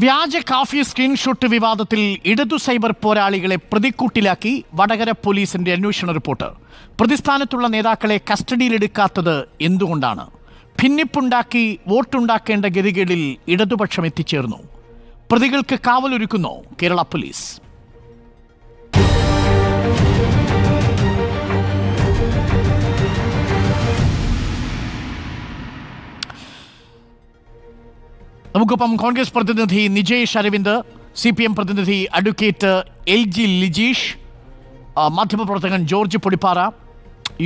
വ്യാജ കാഫി സ്ക്രീൻഷോട്ട് വിവാദത്തിൽ ഇടതു സൈബർ പോരാളികളെ പ്രതിക്കൂട്ടിലാക്കി വടകര പോലീസിന്റെ അന്വേഷണ റിപ്പോർട്ട്. പ്രതിസ്ഥാനത്തുള്ള നേതാക്കളെ കസ്റ്റഡിയിലെടുക്കാത്തത് എന്തുകൊണ്ടാണ്? ഭിന്നിപ്പുണ്ടാക്കി വോട്ടുണ്ടാക്കേണ്ട ഗതികളിൽ ഇടതുപക്ഷം എത്തിച്ചേർന്നു. പ്രതികൾക്ക് കാവലൊരുക്കുന്നു കേരള പോലീസ്. നമുക്കൊപ്പം കോൺഗ്രസ് പ്രതിനിധി Nijesh Aravind C P M പ്രതിനിധി അഡ്വക്കേറ്റ് എൽ ജി ലിജീഷ് മാധ്യമപ്രവർത്തകൻ ജോർജ് പൊടിപ്പാറ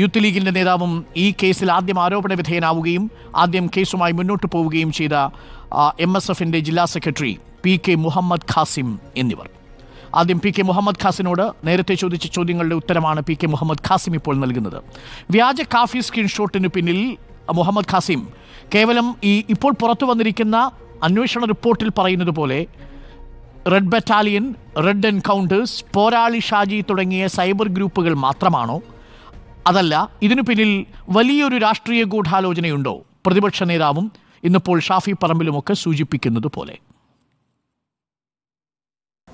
യൂത്ത് ലീഗിന്റെ നേതാവും ഈ കേസിൽ ആദ്യം ആരോപണ വിധേയനാവുകയും ആദ്യം കേസുമായി മുന്നോട്ട് പോവുകയും ചെയ്ത എം എസ് എഫിന്റെ ജില്ലാ secretary P K Muhammad Khasim എന്നിവർ. ആദ്യം പി കെ മുഹമ്മദ് ഖാസിനോട് നേരത്തെ ചോദിച്ച ചോദ്യങ്ങളുടെ ഉത്തരമാണ് പി കെ മുഹമ്മദ് ഖാസിം ഇപ്പോൾ നൽകുന്നത്. വ്യാജ കാഫി സ്ക്രീൻഷോട്ടിന് പിന്നിൽ മുഹമ്മദ് ഖാസിം കേവലം ഈ ഇപ്പോൾ പുറത്തു വന്നിരിക്കുന്ന അന്വേഷണ റിപ്പോർട്ടിൽ പറയുന്നത് പോലെ റെഡ് ബറ്റാലിയൻ റെഡ് എൻകൗണ്ടേഴ്സ് പോരാളി ഷാജി തുടങ്ങിയ സൈബർ ഗ്രൂപ്പുകൾ മാത്രമാണോ? അതല്ല ഇതിനു പിന്നിൽ വലിയൊരു രാഷ്ട്രീയ ഗൂഢാലോചനയുണ്ടോ? പ്രതിപക്ഷ നേതാവും ഇന്നിപ്പോൾ ഷാഫി പറമ്പിലുമൊക്കെ സൂചിപ്പിക്കുന്നത് പോലെ.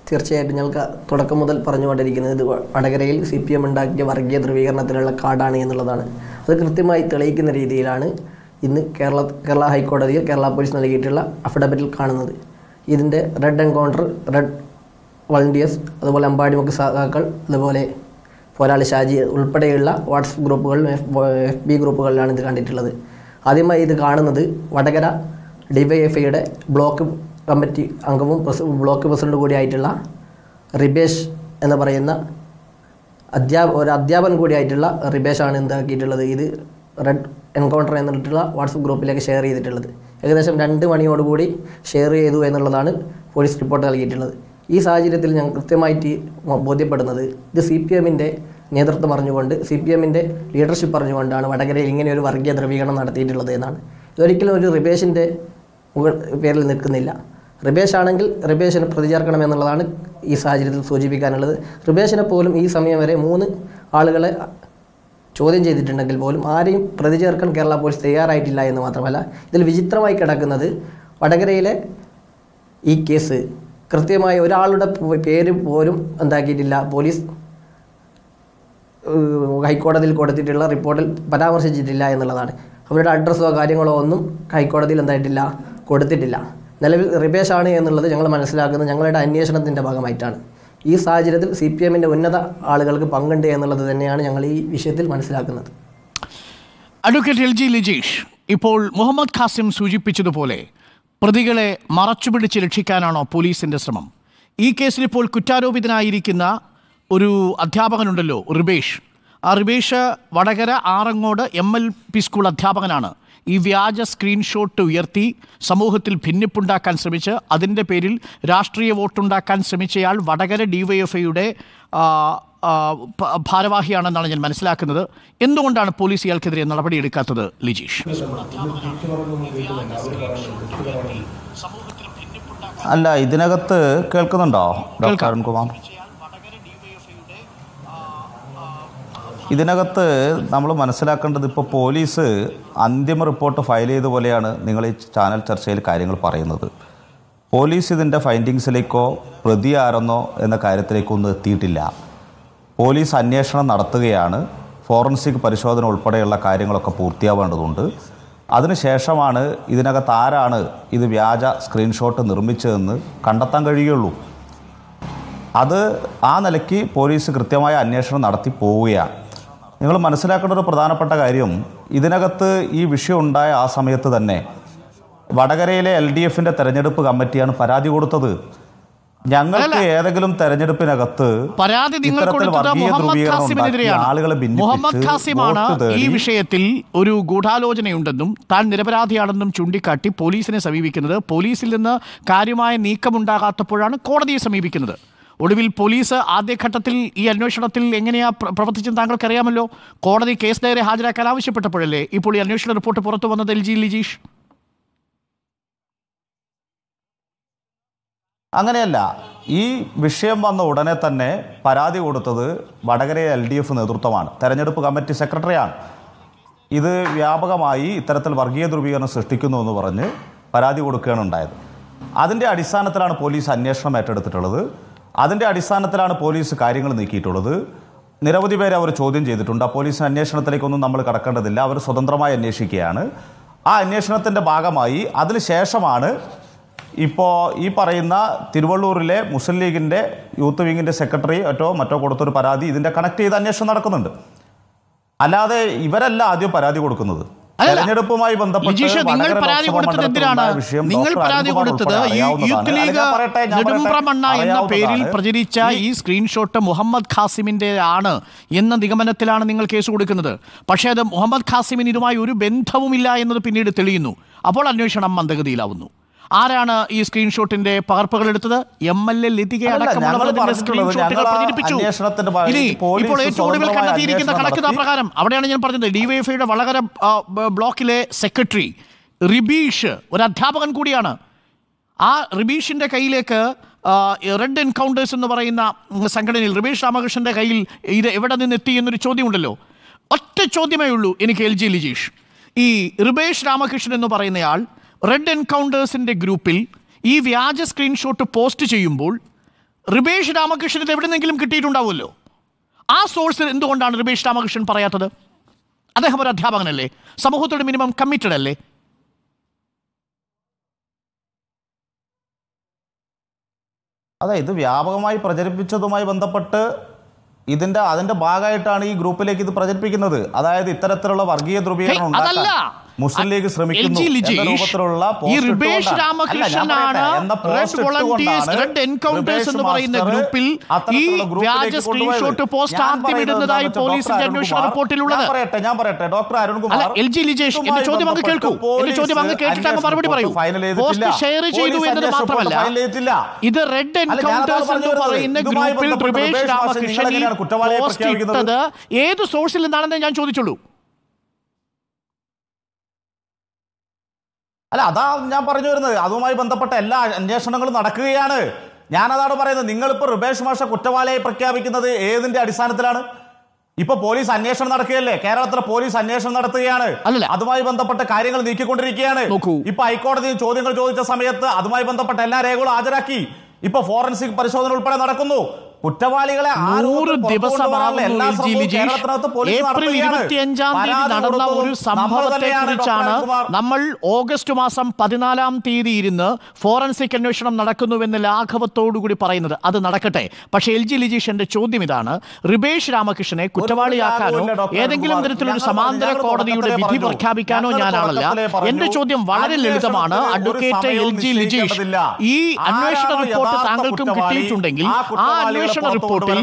തീർച്ചയായിട്ടും ഞങ്ങൾക്ക് തുടക്കം മുതൽ പറഞ്ഞുകൊണ്ടിരിക്കുന്നത് ഇത് വടകരയിൽ സി പി എം ഉണ്ടാക്കിയ വർഗീയ ധ്രുവീകരണത്തിനുള്ള കാടാണ് എന്നുള്ളതാണ്. അത് കൃത്യമായി തെളിയിക്കുന്ന രീതിയിലാണ് ഇന്ന് കേരള കേരള ഹൈക്കോടതിയിൽ കേരള പോലീസ് നൽകിയിട്ടുള്ള അഫിഡവിറ്റിൽ കാണുന്നത്. ഇതിന്റെ റെഡ് എൻകൗണ്ടർ റെഡ് വളണ്ടിയേഴ്സ് അതുപോലെ അമ്പാടിമുക്ക് സഹാക്കൾ അതുപോലെ പോരാളി ഷാജി ഉൾപ്പെടെയുള്ള വാട്സപ്പ് ഗ്രൂപ്പുകളിലും എഫ് ബി ഗ്രൂപ്പുകളിലാണ് ഇത് കണ്ടിട്ടുള്ളത്. ആദ്യമായി ഇത് കാണുന്നത് വടകര ഡിവൈഎഫ്ഐയുടെ ബ്ലോക്ക് കമ്മിറ്റി അംഗവും ബ്ലോക്ക് പ്രസിഡന്റ് കൂടിയായിട്ടുള്ള റിബേഷ് എന്ന് പറയുന്ന അധ്യാപ ഒരു അധ്യാപകൻ കൂടിയായിട്ടുള്ള റിബേഷാണ് എന്താക്കിയിട്ടുള്ളത് ഇത് റെഡ് എൻകൗണ്ടർ എന്നിട്ടുള്ള വാട്സപ്പ് ഗ്രൂപ്പിലേക്ക് ഷെയർ ചെയ്തിട്ടുള്ളത്. ഏകദേശം രണ്ട് മണിയോടുകൂടി ഷെയർ ചെയ്തു എന്നുള്ളതാണ് പോലീസ് റിപ്പോർട്ട് നൽകിയിട്ടുള്ളത്. ഈ സാഹചര്യത്തിൽ ഞാൻ കൃത്യമായിട്ട് ബോധ്യപ്പെടുന്നത് ഇത് സി പി എമ്മിന്റെ നേതൃത്വം അറിഞ്ഞുകൊണ്ട് സി പി എമ്മിന്റെ ലീഡർഷിപ്പ് അറിഞ്ഞുകൊണ്ടാണ് വടകരയിൽ ഇങ്ങനെ ഒരു വർഗീയ ധ്രുവീകരണം നടത്തിയിട്ടുള്ളത് എന്നാണ്. ഇതൊരിക്കലും ഒരു റിബേഷിന്റെ പേരിൽ നിൽക്കുന്നില്ല. റിബേഷ് ആണെങ്കിൽ റിബേഷിന് പ്രതിചേർക്കണം എന്നുള്ളതാണ് ഈ സാഹചര്യത്തിൽ സൂചിപ്പിക്കാനുള്ളത്. റിബേഷിനെ പോലും ഈ സമയം വരെ മൂന്ന് ആളുകളെ ചോദ്യം ചെയ്തിട്ടുണ്ടെങ്കിൽ പോലും ആരെയും പ്രതി ചേർക്കാൻ കേരള പോലീസ് തയ്യാറായിട്ടില്ല എന്ന് മാത്രമല്ല ഇതിൽ വിചിത്രമായി കിടക്കുന്നത് വടകരയിലെ ഈ കേസ് കൃത്യമായി ഒരാളുടെ പേര് പോലും എന്താക്കിയിട്ടില്ല. പോലീസ് ഹൈക്കോടതിയിൽ കൊടുത്തിട്ടുള്ള റിപ്പോർട്ടിൽ പരാമർശിച്ചിട്ടില്ല എന്നുള്ളതാണ്. അവരുടെ അഡ്രസ്സോ കാര്യങ്ങളോ ഒന്നും ഹൈക്കോടതിയിൽ എന്തായിട്ടില്ല കൊടുത്തിട്ടില്ല. നിലവിൽ റിപേഷാണ് എന്നുള്ളത് ഞങ്ങൾ മനസ്സിലാക്കുന്നത് ഞങ്ങളുടെ അന്വേഷണത്തിന്റെ ഭാഗമായിട്ടാണ്. ഈ സാഹചര്യത്തിൽ സി പി എമ്മിന്റെ ഉന്നത ആളുകൾക്ക് പങ്കുണ്ട് എന്നുള്ളത് തന്നെയാണ് ഞങ്ങൾ ഈ വിഷയത്തിൽ മനസ്സിലാക്കുന്നത്. അഡ്വക്കേറ്റ് എൽ ജി ലിജീഷ് ഇപ്പോൾ മുഹമ്മദ് ഖാസിം സൂചിപ്പിച്ചതുപോലെ പ്രതികളെ മറച്ചുപിടിച്ച് രക്ഷിക്കാനാണോ പോലീസിന്റെ ശ്രമം? ഈ കേസിൽ ഇപ്പോൾ കുറ്റാരോപിതനായിരിക്കുന്ന ഒരു അധ്യാപകനുണ്ടല്ലോ റിബേഷ്. ആ Ribesh Vadakara Arangode M L P school അധ്യാപകനാണ്. ഈ വ്യാജ സ്ക്രീൻഷോട്ട് ഉയർത്തി സമൂഹത്തിൽ ഭിന്നിപ്പുണ്ടാക്കാൻ ശ്രമിച്ച് അതിന്റെ പേരിൽ രാഷ്ട്രീയ വോട്ടുണ്ടാക്കാൻ ശ്രമിച്ചയാൾ വടകര ഡിവൈഎഫ്ഐയുടെ ഭാരവാഹിയാണെന്നാണ് ഞാൻ മനസ്സിലാക്കുന്നത്. എന്തുകൊണ്ടാണ് പോലീസ് ഇയാൾക്കെതിരെ നടപടിയെടുക്കാത്തത് ലിജീഷ്? അല്ല ഇതിനകത്ത് കേൾക്കുന്നുണ്ടോ ഡോക്ടർ അരുൺകുമാർ? ഇതിനകത്ത് നമ്മൾ മനസ്സിലാക്കേണ്ടത് ഇപ്പോൾ പോലീസ് അന്തിമ റിപ്പോർട്ട് ഫയൽ ചെയ്ത പോലെയാണ് നിങ്ങൾ ഈ ചാനൽ ചർച്ചയിൽ കാര്യങ്ങൾ പറയുന്നത്. പോലീസ് ഇതിന്റെ ഫൈൻഡിങ്സിലേക്കോ പ്രതി ആരെന്നോ എന്ന കാര്യത്തിലേക്കോ ഒന്നും എത്തിയിട്ടില്ല. പോലീസ് അന്വേഷണം നടത്തുകയാണ്. ഫോറൻസിക് പരിശോധന ഉൾപ്പെടെയുള്ള കാര്യങ്ങളൊക്കെ പൂർത്തിയാവേണ്ടതുണ്ട്. അതിനുശേഷമാണ് ഇതിനകത്ത് ആരാണ് ഇത് വ്യാജ സ്ക്രീൻഷോട്ട് നിർമ്മിച്ചതെന്ന് കണ്ടെത്താൻ കഴിയുള്ളൂ. അത് ആ നിലയ്ക്ക് പോലീസ് കൃത്യമായ അന്വേഷണം നടത്തി പോവുകയാണ്. നിങ്ങൾ മനസ്സിലാക്കേണ്ട ഒരു പ്രധാനപ്പെട്ട കാര്യം ഇതിനകത്ത് ഈ വിഷയം ഉണ്ടായ ആ സമയത്ത് തന്നെ വടകരയിലെ എൽ ഡി എഫിന്റെ തെരഞ്ഞെടുപ്പ് കമ്മിറ്റിയാണ് പരാതി കൊടുത്തത്. ഞങ്ങൾക്ക് ഏതെങ്കിലും തെരഞ്ഞെടുപ്പിനകത്ത് പരാതി നിങ്ങൾ ആളുകളെ മുഹമ്മദ് ഈ വിഷയത്തിൽ ഒരു ഗൂഢാലോചനയുണ്ടെന്നും താൻ നിരപരാധിയാണെന്നും ചൂണ്ടിക്കാട്ടി പോലീസിനെ സമീപിക്കുന്നത് പോലീസിൽ നിന്ന് കാര്യമായ നീക്കമുണ്ടാകാത്തപ്പോഴാണ് കോടതിയെ സമീപിക്കുന്നത്. ഒടുവിൽ പോലീസ് ആദ്യഘട്ടത്തിൽ ഈ അന്വേഷണത്തിൽ എങ്ങനെയാ പ്ര- പ്രവർത്തിച്ചെന്ന് താങ്കൾക്കറിയാമല്ലോ? കോടതി കേസ് ഡയറി ഹാജരാക്കാൻ ആവശ്യപ്പെട്ടപ്പോഴല്ലേ ഇപ്പോൾ ഈ അന്വേഷണ റിപ്പോർട്ട് പുറത്തു വന്നത് എൽ ജി ലിജീഷ്? അങ്ങനെയല്ല. ഈ വിഷയം വന്ന ഉടനെ തന്നെ പരാതി കൊടുത്തത് വടകര എൽ ഡി എഫ് നേതൃത്വമാണ്. തെരഞ്ഞെടുപ്പ് കമ്മിറ്റി സെക്രട്ടറിയാണ്. ഇത് വ്യാപകമായി ഇത്തരത്തിൽ വർഗീയ ധ്രുവീകരണം സൃഷ്ടിക്കുന്നു എന്ന് പറഞ്ഞ് പരാതി കൊടുക്കുകയാണ് ഉണ്ടായത്. അതിന്റെ അടിസ്ഥാനത്തിലാണ് പോലീസ് അന്വേഷണം ഏറ്റെടുത്തിട്ടുള്ളത്. അതിന്റെ അടിസ്ഥാനത്തിലാണ് പോലീസ് കാര്യങ്ങൾ നീക്കിയിട്ടുള്ളത്. നിരവധി പേരെ അവർ ചോദ്യം ചെയ്തിട്ടുണ്ട്. ആ പോലീസ് അന്വേഷണത്തിലേക്കൊന്നും നമ്മൾ കടക്കേണ്ടതില്ല. അവർ സ്വതന്ത്രമായി അന്വേഷിക്കുകയാണ്. ആ അന്വേഷണത്തിന്റെ ഭാഗമായി അതിന് ശേഷമാണ് ഇപ്പോൾ ഈ പറയുന്ന തിരുവള്ളൂരിലെ മുസ്ലിം ലീഗിന്റെ യൂത്ത് വിങ്ങിന്റെ സെക്രട്ടറി മറ്റോ മറ്റോ കൊടുത്തൊരു പരാതി ഇതിന്റെ കണക്ട് ചെയ്ത് അന്വേഷണം നടക്കുന്നുണ്ട്. അല്ലാതെ ഇവരല്ല ആദ്യം പരാതി കൊടുക്കുന്നത്. തെരഞ്ഞെടുപ്പുമായി ബന്ധപ്പെട്ട് നിങ്ങൾ പരാതി കൊടുത്തത് എന്തിനാണ് നിങ്ങൾ പരാതി കൊടുത്തത്. Youth league. നെടുമ്പ്രമണ്ണ എന്ന പേരിൽ. പ്രചരിച്ച ഈ സ്ക്രീൻഷോട്ട് മുഹമ്മദ് ഖാസിമിന്റെ ആണ് എന്ന നിഗമനത്തിലാണ് നിങ്ങൾ കേസ് കൊടുക്കുന്നത് പക്ഷേ അത് മുഹമ്മദ് ഖാസിമിന് ഇതുമായി ഒരു ബന്ധവുമില്ല എന്നത് പിന്നീട് തെളിയുന്നു അപ്പോൾ അന്വേഷണം മന്ദഗതിയിലാവുന്നു ആരാണ് ഈ സ്ക്രീൻഷോട്ടിന്റെ പകർപ്പുകൾ എടുത്തത്? എം എൽ എ ലതിക അടക്കമുള്ളവർ സ്ക്രീൻഷോട്ടുകൾ പ്രചരിപ്പിച്ചു. അന്വേഷണത്തിന്റെ ഭാഗമായി ഇനി പോലീസ് ഇപ്പോൾ ഏറ്റവും ഒടുവിൽ സ്വതന്ത്രമായ കണ്ടെത്തിയിരിക്കുന്ന കണക്ക് പ്രകാരം അവിടെയാണ് ഞാൻ പറഞ്ഞത് ഡിവൈഎഫ്ഐയുടെ വളകര ബ്ലോക്കിലെ സെക്രട്ടറി റിബീഷ് ഒരു അധ്യാപകൻ കൂടിയാണ്. ആ റിബീഷിന്റെ കയ്യിലേക്ക് റെഡ് എൻകൗണ്ടേഴ്സ് എന്ന് പറയുന്ന സംഘടനയിൽ റിബീഷ് രാമകൃഷ്ണന്റെ കയ്യിൽ ഇത് എവിടെ നിന്ന് എത്തി എന്നൊരു ചോദ്യമുണ്ടല്ലോ. ഒറ്റ ചോദ്യമേ ഉള്ളൂ എനിക്ക് എൽ ജി ലിജീഷ്. ഈ റിബേഷ് രാമകൃഷ്ണൻ എന്ന് പറയുന്നയാൾ റെഡ് എൻകൗണ്ടേഴ്സിന്റെ ഗ്രൂപ്പിൽ ഈ വ്യാജ സ്ക്രീൻഷോട്ട് പോസ്റ്റ് ചെയ്യുമ്പോൾ റിബേഷ് രാമകൃഷ്ണൻ ഇത് എവിടെന്നെങ്കിലും കിട്ടിയിട്ടുണ്ടാവുമല്ലോ? ആ സോഴ്സിൽ എന്തുകൊണ്ടാണ് റിബേഷ് രാമകൃഷ്ണൻ പറയാത്തത്? അദ്ദേഹം ഒരു അധ്യാപകനല്ലേ? സമൂഹത്തോട് മിനിമം കമ്മിറ്റഡ് അല്ലേ? അതെ ഇത് വ്യാപകമായി പ്രചരിപ്പിച്ചതുമായി ബന്ധപ്പെട്ട് ഇതിന്റെ അതിന്റെ ഭാഗമായിട്ടാണ് ഈ ഗ്രൂപ്പിലേക്ക് ഇത് പ്രചരിപ്പിക്കുന്നത്. അതായത് ഇത്തരത്തിലുള്ള വർഗീയ ധ്രുവീകരണം ഉണ്ടാക്കാൻ. മുസ്ലിം ലീഗ് ശ്രമിക്കുന്നു ഈ റിബേഷ്. രാമകൃഷ്ണനാണ് റെഡ് വോളണ്ടിയേഴ്സ് റെഡ് എൻകൗണ്ടേഴ്സ് എന്ന് പറയുന്ന ഗ്രൂപ്പിൽ ഈ വ്യാജ. സ്ക്രീൻഷോട്ട് പോസ്റ്റ് ആദ്യം ഇടുന്നതായി പോലീസിന്റെ അന്വേഷണ റിപ്പോർട്ടിലുള്ളത് ഞാൻ പറയട്ടെ ഡോക്ടർ അരുൺകുമാർ അല്ല എൽ ജി ലിജേഷ് എന്റെ ഇതുമായി ചോദ്യം അങ്ങ് കേൾക്കൂ ബന്ധപ്പെട്ട് എന്റെ ചോദ്യം അങ്ങ് കേട്ടിട്ട് അങ്ങ് മറുപടി പറയൂ ഫൈനൽ ചെയ്തിട്ടില്ല. പോസ്റ്റ് ഷെയർ ചെയ്തു എന്നത് മാത്രമല്ല. ഇത് റെഡ് എൻകൗണ്ടേഴ്സ് എന്ന് പറയുന്ന ഗ്രൂപ്പിൽ റിബേഷ് രാമകൃഷ്ണൻ പോസ്റ്റ് ഇട്ടത് ഏത് സോഴ്സിൽ നിന്നാണെന്ന് ഞാൻ ചോദിച്ചുള്ളൂ അല്ല അതാ ഞാൻ പറഞ്ഞു വരുന്നത്. അതുമായി ബന്ധപ്പെട്ട എല്ലാ അന്വേഷണങ്ങളും നടക്കുകയാണ്. ഞാനതാണ് പറയുന്നത്. നിങ്ങളിപ്പോൾ റിബേഷ് മാഷ കുറ്റവാളിയായി പ്രഖ്യാപിക്കുന്നത് ഏതിന്റെ അടിസ്ഥാനത്തിലാണ്? ഇപ്പൊ പോലീസ് അന്വേഷണം നടക്കുകയല്ലേ? കേരളത്തിലെ പോലീസ് അന്വേഷണം നടത്തുകയാണ്. അതുമായി ബന്ധപ്പെട്ട കാര്യങ്ങൾ നീക്കിക്കൊണ്ടിരിക്കുകയാണ്. നോക്കൂ. ഇപ്പൊ ഹൈക്കോടതി ചോദ്യങ്ങൾ ചോദിച്ച സമയത്ത് അതുമായി ബന്ധപ്പെട്ട എല്ലാ രേഖകളും ഹാജരാക്കി. ഇപ്പൊ ഫോറൻസിക് പരിശോധന ഉൾപ്പെടെ നടക്കുന്നു. കുറ്റവാളികളെ നൂറ് ദിവസമാണ് ദിവസമാകുന്നു ലിജീഷ് ഏപ്രിൽ. ഇരുപത്തിയഞ്ചാം തീയതി നടന്ന ഒരു സംഭവത്തെ കുറിച്ചാണ് നമ്മൾ ഓഗസ്റ്റ് മാസം പതിനാലാം തീയതി ഇരുന്ന് ഫോറൻസിക് അന്വേഷണം നടക്കുന്നുവെന്ന് ലാഘവത്തോടുകൂടി പറയുന്നത് അത് നടക്കട്ടെ പക്ഷേ എൽ ജി ലിജീഷിന്റെ ചോദ്യം ഇതാണ് റിബേഷ് രാമകൃഷ്ണനെ കുറ്റവാളിയാക്കാനോ ഏതെങ്കിലും. തരത്തിലൊരു സമാന്തര കോടതിയുടെ വിധി. പ്രഖ്യാപിക്കാനോ ഞാനാണല്ല. എന്റെ ചോദ്യം വളരെ ലളിതമാണ് അഡ്വക്കേറ്റ് എൽ ജി ലിജീഷ് ഈ അന്വേഷണ റിപ്പോർട്ട് താങ്കൾക്കും കിട്ടിയിട്ടുണ്ടെങ്കിൽ ആ കുറ്റവാളികളെ അന്വേഷണ റിപ്പോർട്ടിൽ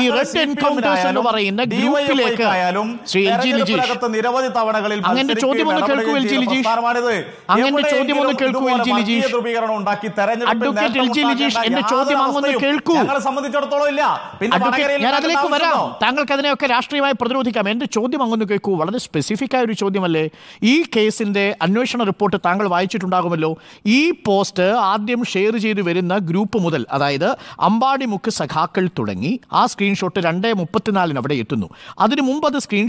ഈ റെഡ് എൻകൗണ്ടേഴ്സ് എന്ന് പറയുന്ന ഗ്രൂപ്പിലേക്ക് ശ്രീ എൽ ജി ലിജീഷ്. മത്സരിക്കുകയും ചോദ്യം ഒന്ന് കേൾക്കൂ, എൽ ജി ലിജീഷ്. അങ്ങനെ ചോദ്യം ഒന്ന് കേൾക്കൂ, L G Lijeesh. Advocate L G Lijeesh, എന്റെ ചോദ്യം അങ്ങൊന്ന് കേൾക്കൂ. സംബന്ധിച്ചിടത്തോളം ഇല്ല. അഡ്വക്കേറ്റ് ഞാൻ അതിലേക്ക് വരാം? താങ്കൾക്ക് അതിനെയൊക്കെ രാഷ്ട്രീയമായി പ്രതിരോധിക്കാം. എന്റെ ചോദ്യം അങ്ങൊന്ന് കേൾക്കൂ. വളരെ സ്പെസിഫിക് ആയ ഒരു ചോദ്യമല്ലേ? ഈ കേസിന്റെ അന്വേഷണ റിപ്പോർട്ട് താങ്കൾ വായിച്ചിട്ടുണ്ടാകുമല്ലോ. ഈ പോസ്റ്റ് ആദ്യം ഷെയർ ചെയ്തു വരുന്ന ഗ്രൂപ്പ് മുതൽ അതായത് അമ്പാടിമുക്ക് സഖാക്കൾ തുടങ്ങി ആ സ്ക്രീൻഷോട്ട് രണ്ടേ മുപ്പത്തിനാലിന് അവിടെ എത്തുന്നു. അതിനു മുമ്പ് അത് സ്ക്രീൻ